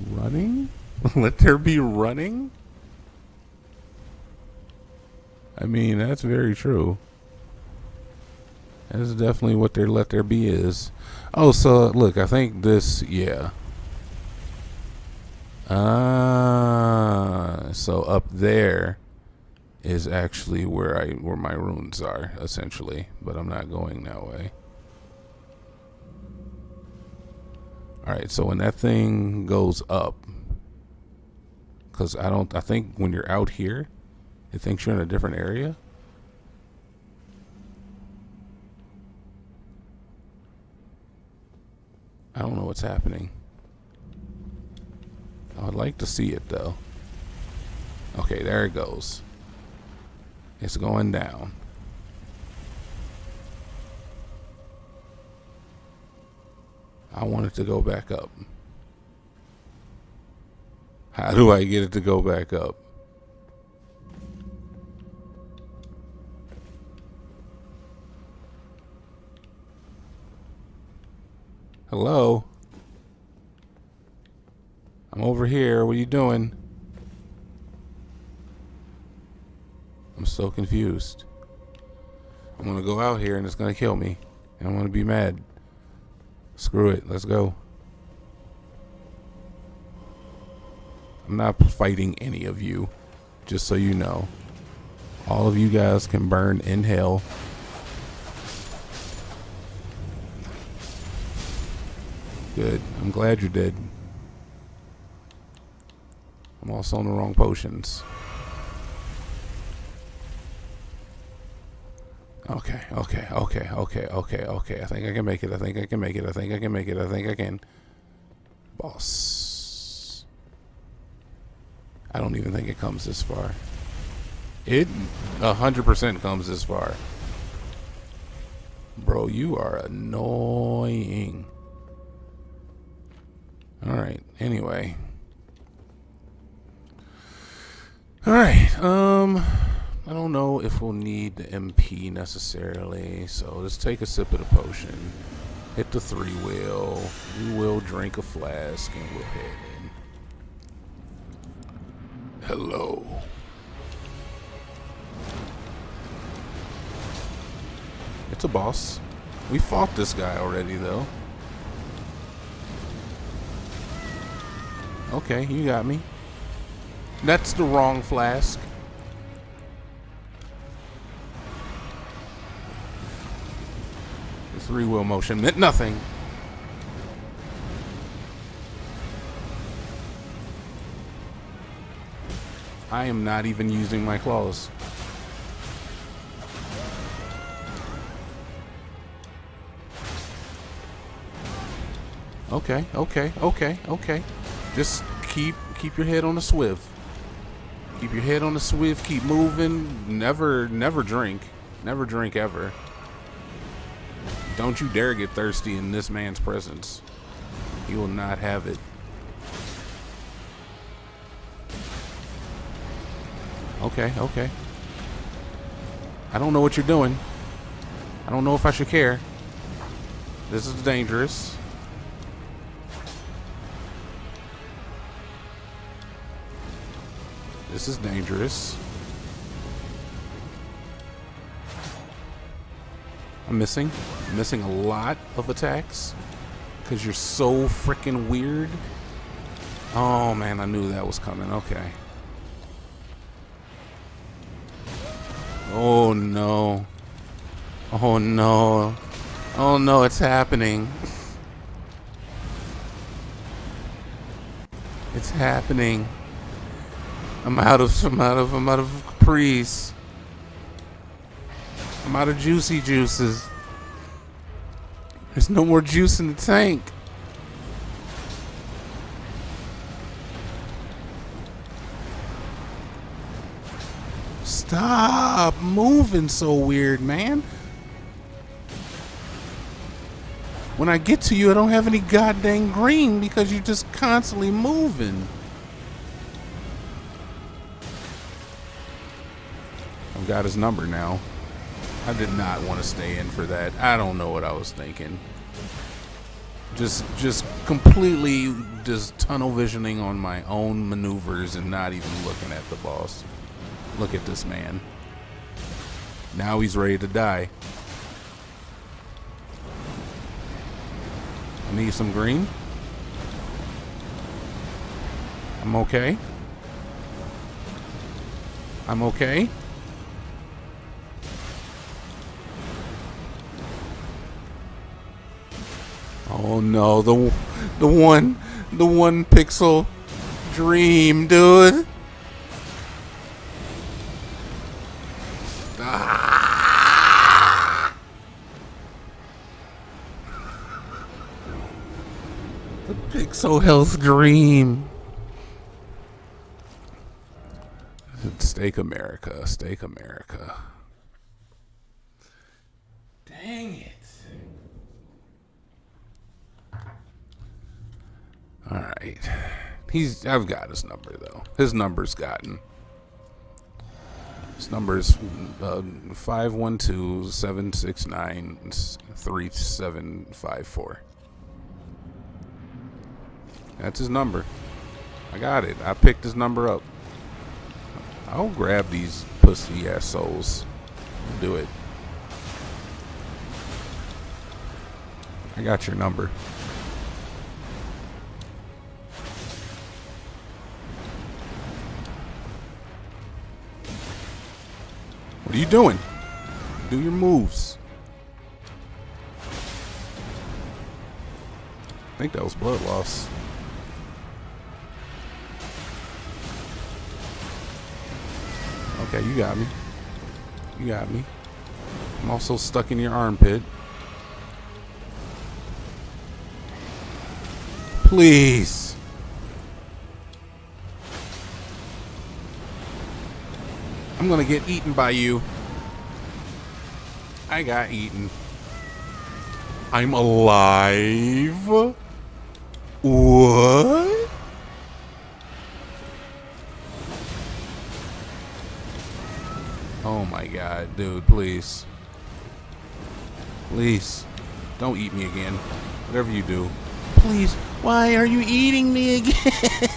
running? Let there be running? I mean, that's very true. That's definitely what their let there be is. Oh, so look, I think this, yeah. Ah, so up there is actually where I where my runes are essentially, but I'm not going that way. All right, so when that thing goes up, because I don't, I think when you're out here, it thinks you're in a different area. I don't know what's happening. I would like to see it though. Okay, there it goes. It's going down. I want it to go back up. How do I get it to go back up? Hello? I'm over here. What are you doing? I'm so confused. I'm gonna go out here and it's gonna kill me. And I'm gonna be mad. Screw it. Let's go. I'm not fighting any of you. Just so you know. All of you guys can burn in hell. Good. I'm glad you're dead. I'm also on the wrong potions. Okay, okay, okay, okay, okay, okay. I think I can make it. I think I can make it. I think I can make it. I think I can. Boss. I don't even think it comes this far. It 100% comes this far. Bro, you are annoying. Alright, anyway. Alright, um, I don't know if we'll need the MP necessarily, so let's take a sip of the potion. Hit the three wheel. We will drink a flask and we'll head in. Hello. It's a boss. We fought this guy already, though. Okay, you got me. That's the wrong flask. The Three wheel motion meant nothing. I am not even using my claws. Okay, okay, okay, okay. Just keep keep your head on the swiv. Keep your head on the swiv, keep moving. Never never drink. Never drink ever. Don't you dare get thirsty in this man's presence. He will not have it. Okay, okay. I don't know what you're doing. I don't know if I should care. This is dangerous. This is dangerous. I'm missing. I'm missing a lot of attacks. Because you're so freaking weird. Oh man, I knew that was coming. Okay. Oh no. Oh no. Oh no, it's happening. It's happening. I'm out of I'm out of I'm out of capris. I'm out of juicy juices. There's no more juice in the tank. Stop moving so weird, man. When I get to you, I don't have any goddamn green because you're just constantly moving. Got his number now. I did not want to stay in for that. I don't know what I was thinking. Just just completely just tunnel visioning on my own maneuvers and not even looking at the boss. Look at this man. Now he's ready to die. I need some green. I'm okay. I'm okay. Oh no, the the one the one pixel dream, dude. Ah! The pixel health dream. Stake America, stake America. Dang it. All right. He's I've got his number though. His number's gotten. His number is uh, 512-769-3754. That's his number. I got it. I picked his number up. I'll grab these pussy ass souls. Do it. I got your number. What are you doing? Do your moves. I think that was blood loss. Okay, you got me. You got me. I'm also stuck in your armpit. Please. I'm gonna get eaten by you. I got eaten. I'm alive? What? Oh my god, dude, please. Please. Don't eat me again. Whatever you do. Please. Why are you eating me again?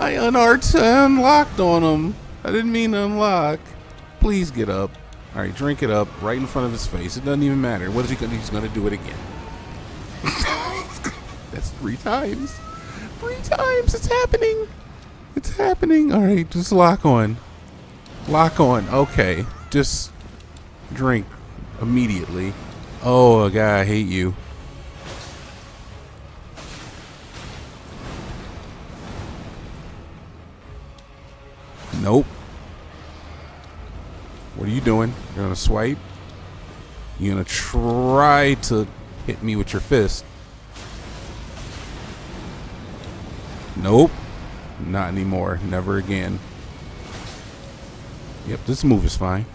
I unart unlocked on him. I didn't mean to unlock. Please get up. All right, drink it up right in front of his face. It doesn't even matter. What is he gonna? He's gonna do it again. That's three times. Three times. It's happening. It's happening. All right, just lock on. Lock on. Okay, just drink immediately. Oh, God, I hate you. Nope. What are you doing? You're gonna swipe? You're gonna try to hit me with your fist. Nope. Not anymore. Never again. Yep, this move is fine.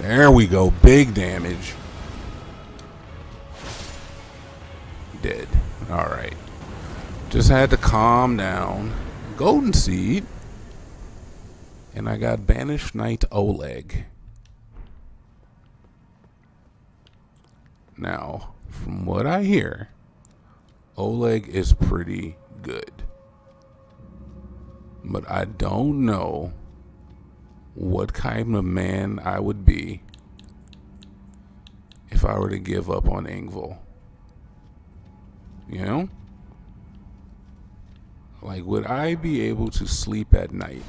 There we go. Big damage. Dead. Alright. Just had to calm down. Golden Seed. And I got Banished Knight Oleg. Now, from what I hear, Oleg is pretty good. But I don't know what kind of man I would be if I were to give up on Engvall. You know? Like, would I be able to sleep at night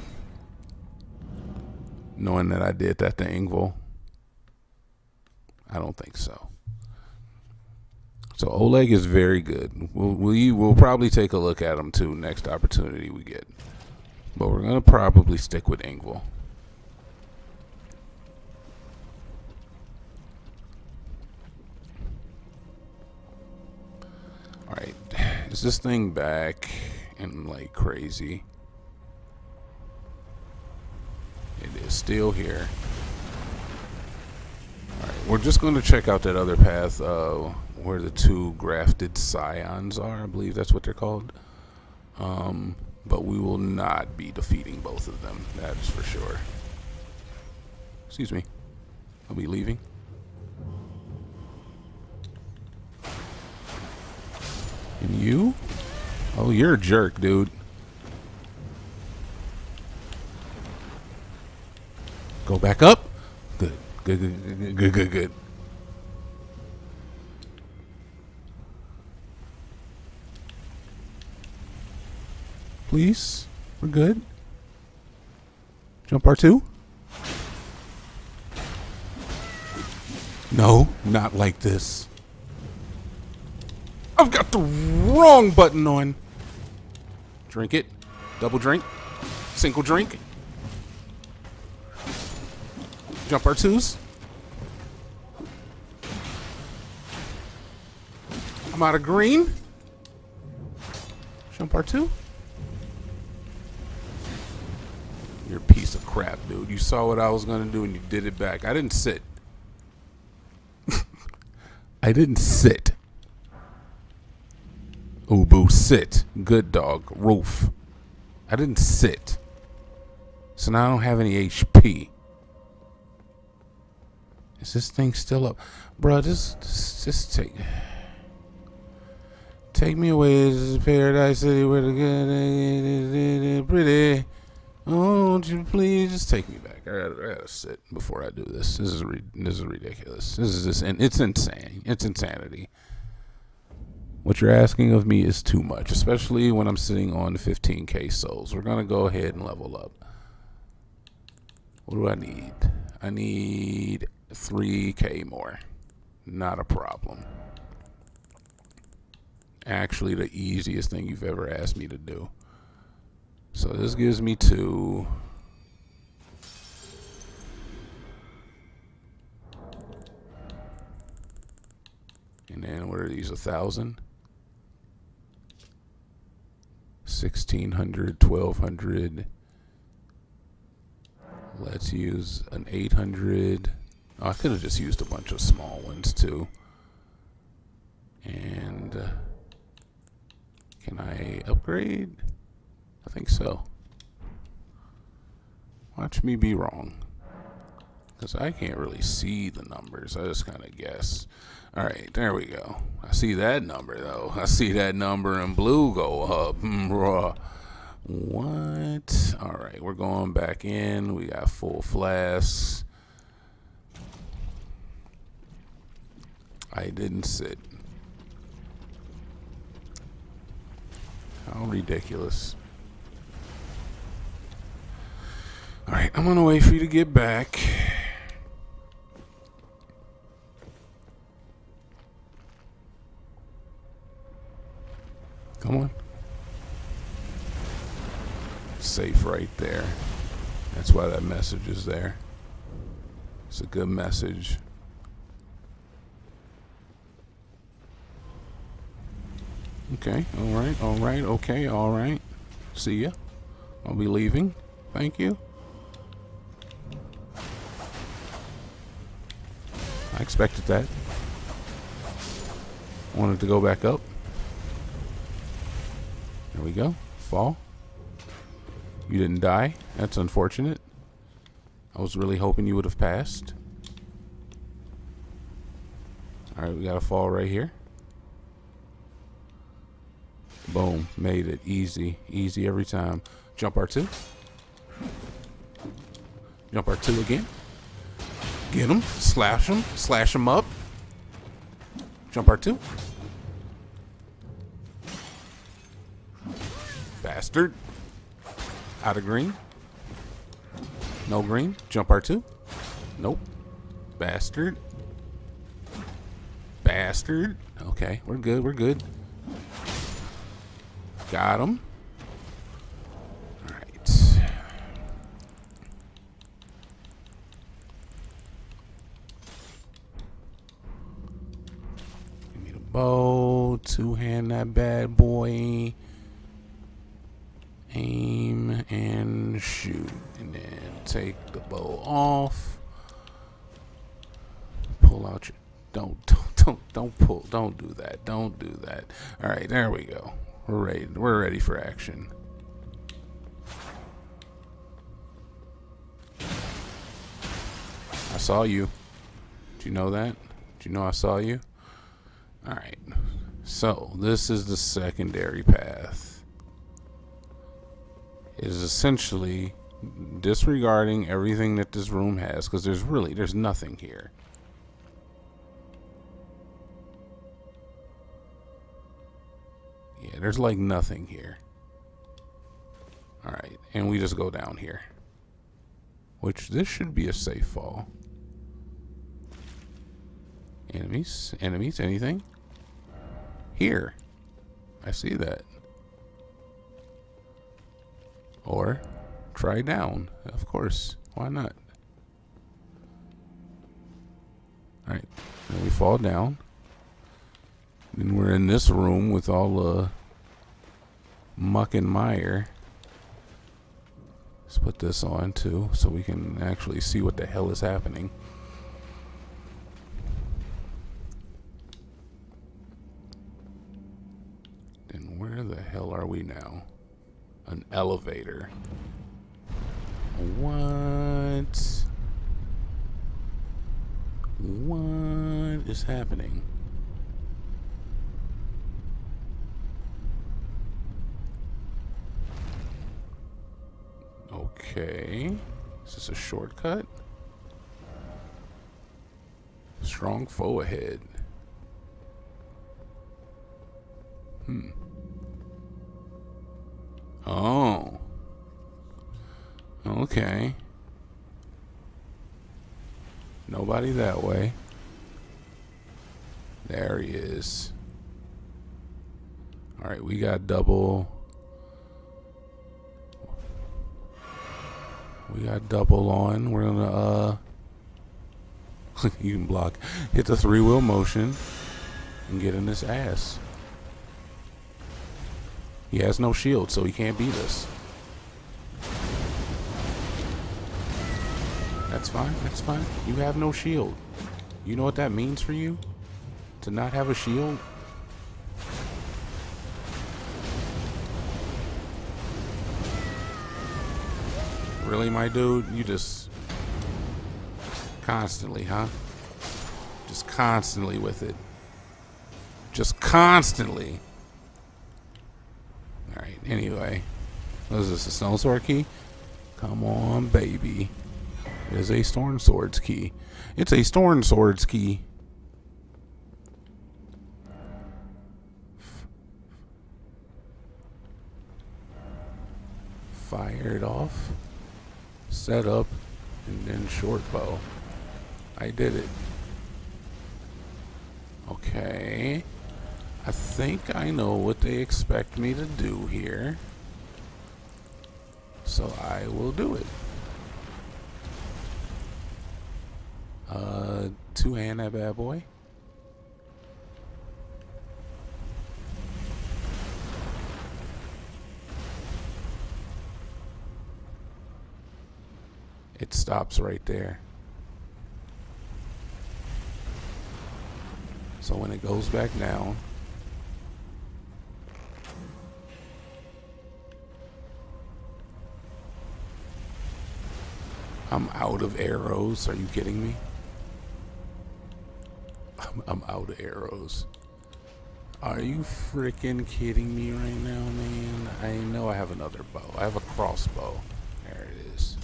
knowing that I did that to Engvall? I don't think so. So Oleg is very good. We'll, we will probably take a look at him too next opportunity we get. But we're going to probably stick with Engvall. Alright. Is this thing back and like crazy? It is still here. Alright, we're just going to check out that other path uh, where the two grafted scions are. I believe that's what they're called. Um, but we will not be defeating both of them. That is for sure. Excuse me. I'll be leaving. And you? Oh, you're a jerk, dude. Go back up. Good. Good, good, good, good, good. Please? We're good? Jump R2? No, not like this. I've got the wrong button on. Drink it. Double drink. Single drink. Jump our twos. I'm out of green. Jump our two. You're a piece of crap, dude. You saw what I was going to do and you did it back. I didn't sit. I didn't sit. Ubu, sit. Good dog. Roof. I didn't sit. So now I don't have any HP. Is this thing still up? Bro, just, just, just take... Take me away to paradise city where the good is pretty. Oh, won't you please just take me back? I gotta, I gotta sit before I do this. This is this is ridiculous. This is just, and it's insane. It's insanity. What you're asking of me is too much, especially when I'm sitting on 15k souls. We're gonna go ahead and level up. What do I need? I need 3k more. Not a problem. Actually, the easiest thing you've ever asked me to do. So this gives me two. And then what are these? A thousand? 1600, 1200. Let's use an 800. Oh, I could have just used a bunch of small ones too. And uh, can I upgrade? I think so. Watch me be wrong. Because I can't really see the numbers. I just kind of guess. Alright, there we go. I see that number, though. I see that number in blue go up. Hmm, Bruh. What? Alright, we're going back in. We got full flasks. I didn't sit. How ridiculous. Alright, I'm gonna wait for you to get back. Come on. Safe right there. That's why that message is there. It's a good message. Okay, alright, alright, okay, alright. See ya. I'll be leaving. Thank you. I expected that. Wanted to go back up. We go. Fall. You didn't die. That's unfortunate. I was really hoping you would have passed. Alright, we got a fall right here. Boom. Made it. Easy. Easy every time. Jump R2. Jump R2 again. Get him. Slash him. Slash him up. Jump R2. Bastard. Out of green. No green. Jump R2. Nope. Bastard. Bastard. Okay, we're good. We're good. Got him. All right. Give me the bow. Two hand that bad boy. Aim and shoot. And then take the bow off. Pull out your. Don't, don't, don't, don't pull. Don't do that. Don't do that. All right, there we go. We're ready. We're ready for action. I saw you. Did you know that? Did you know I saw you? All right. So this is the secondary path. Is essentially disregarding everything that this room has because there's really there's nothing here. Yeah, there's like nothing here. Alright, and we just go down here. Which, this should be a safe fall. Enemies? Enemies? Anything? Here. I see that. Or, try down. Of course. Why not? Alright, then we fall down. And we're in this room with all the muck and mire. Let's put this on too so we can actually see what the hell is happening. Then where the hell are we now? An elevator. What? What is happening? Okay. Is this a shortcut? Strong foe ahead. Hmm. Oh. Okay. Nobody that way. There he is. Alright, we got double We got double on. We're gonna uh you can block. Hit the three wheel motion and get in this ass. He has no shield, so he can't beat us. That's fine, that's fine. You have no shield. You know what that means for you? To not have a shield? Really, my dude? You just constantly, huh? Just constantly with it. Just constantly. Alright, anyway. What is this, a stone sword key? Come on, baby. It is a Storm Swords key. It's a Storm Swords key. Fired off. Set up and then short bow. I did it. Okay. I think I know what they expect me to do here. So I will do it. Uh, two hand that bad boy. It stops right there. So when it goes back down, I'm out of arrows. Are you kidding me? I'm, I'm out of arrows. Are you freaking kidding me right now, man? I know I have another bow. I have a crossbow. There it is.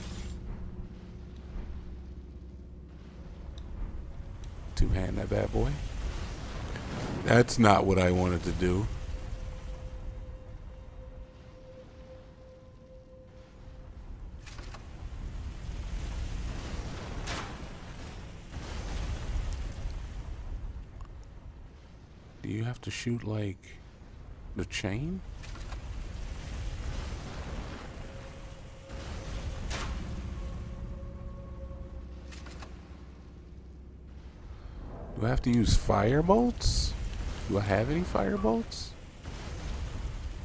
Two hand that bad boy. That's not what I wanted to do. Do you have to shoot like the chain? Do I have to use fire bolts? Do I have any fire bolts?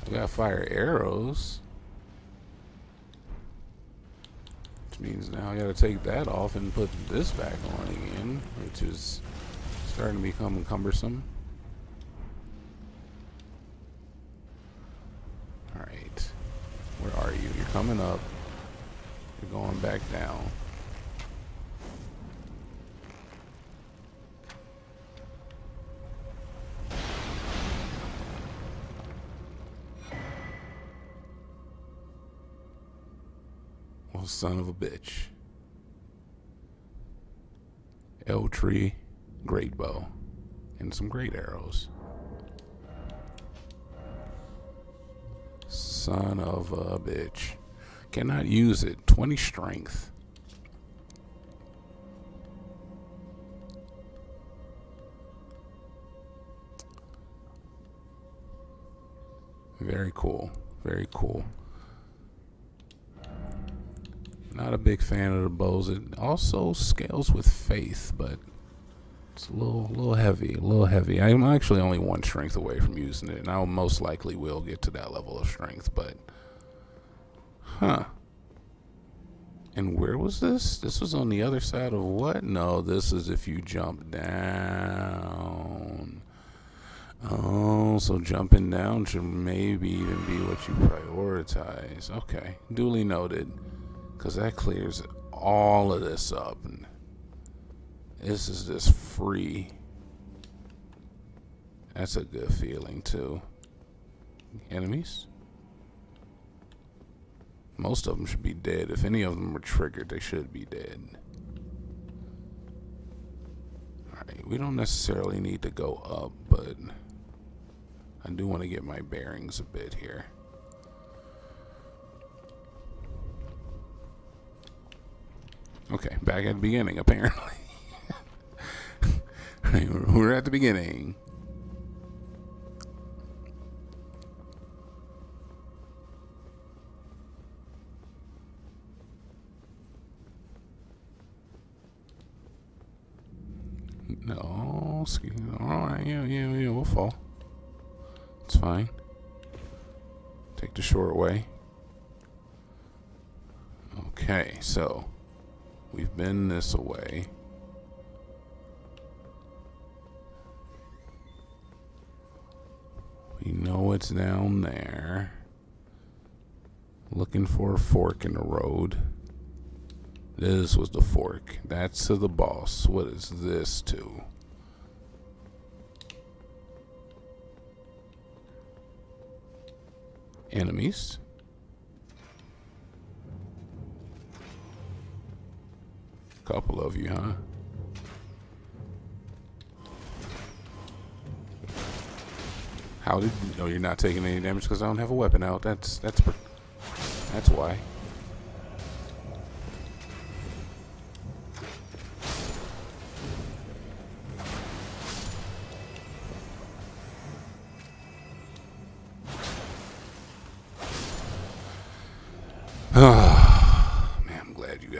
I got fire arrows. Which means now I gotta take that off and put this back on again, which is starting to become cumbersome. Alright. Where are you? You're coming up. You're going back down. Well, son of a bitch. Erdtree, great bow, and some great arrows. Son of a bitch. Cannot use it. 20 strength. Very cool. Very cool. Not a big fan of the bows. It also scales with faith, but it's a little, little heavy, a little heavy. I'm actually only one strength away from using it, and I most likely will get to that level of strength. But, huh? And where was this? This was on the other side of what? No, this is if you jump down. Oh, so jumping down should maybe even be what you prioritize. Okay, duly noted. Because that clears all of this up. And this is just free. That's a good feeling, too. Enemies? Most of them should be dead. If any of them were triggered, they should be dead. Alright, we don't necessarily need to go up, but I do want to get my bearings a bit here. Okay, back at the beginning, apparently. We're at the beginning. No, excuse me. All right, yeah, yeah, yeah, we'll fall. It's fine. Take the short way. Okay, so we've been this away. We know it's down there. Looking for a fork in the road. This was the fork. That's to the boss. What is this to? Enemies. Couple of you, huh? How did know you're not taking any damage because I don't have a weapon out? That's that's that's why.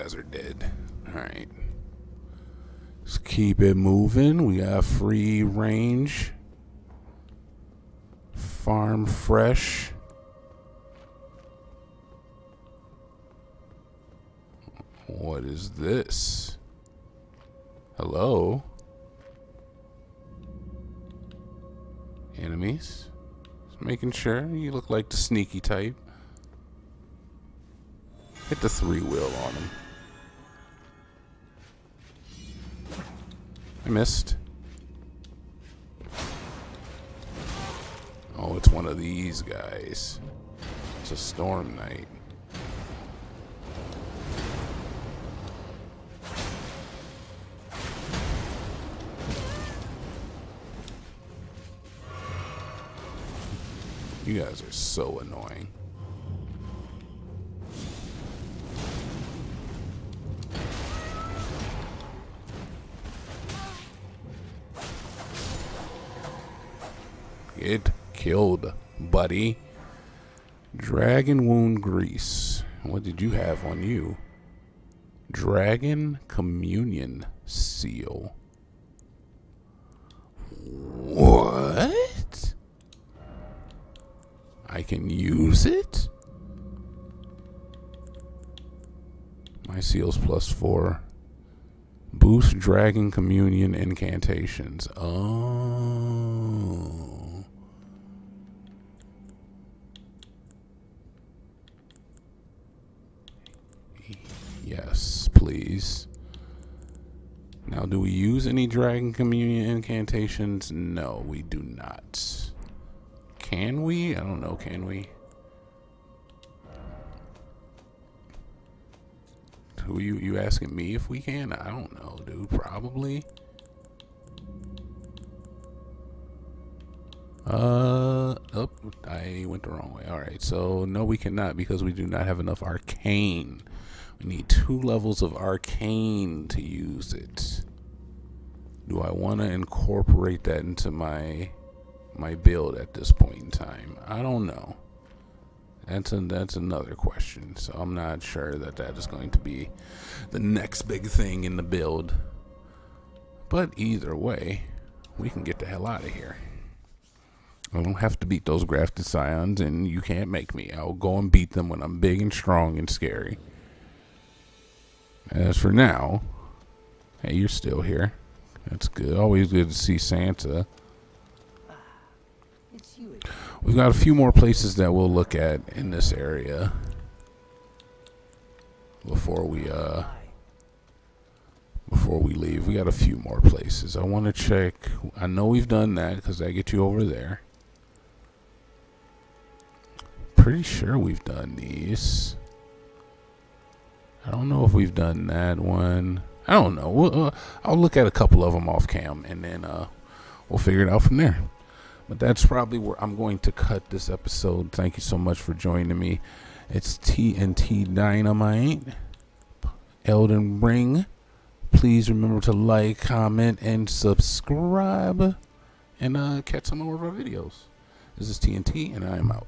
Guys are dead. Alright. Let's keep it moving. We got free range. Farm fresh. What is this? Hello? Enemies? Just making sure. You look like the sneaky type. Hit the three wheel on him. I missed. Oh, it's one of these guys. It's a storm knight. You guys are so annoying. Get killed, buddy. Dragon wound grease. What did you have on you? Dragon communion seal. What? I can use it? My seals plus four. Boost Dragon Communion incantations. Oh. Yes, please. Now, do we use any Dragon Communion incantations? No, we do not. Can we? I don't know. Can we? Who you you asking me if we can? I don't know, dude. Probably. Uh, oh, I went the wrong way. All right, so no, we cannot because we do not have enough arcane. We need two levels of arcane to use it. Do I want to incorporate that into my my build at this point in time? I don't know. That's a, that's another question. So I'm not sure that that is going to be the next big thing in the build. But either way, we can get the hell out of here. I don't have to beat those grafted scions, and you can't make me. I'll go and beat them when I'm big and strong and scary. As for now, hey, you're still here. That's good. Always good to see Santa. It's you. We've got a few more places that we'll look at in this area before we uh before we leave. We got a few more places. I want to check. I know we've done that because I get you over there. Pretty sure we've done these. I don't know if we've done that one. I don't know. We'll, uh, I'll look at a couple of them off cam and then uh, we'll figure it out from there. But that's probably where I'm going to cut this episode. Thank you so much for joining me. It's TnT Dinomight, Elden Ring. Please remember to like, comment, and subscribe, and uh, catch some more of our videos. This is TNT, and I am out.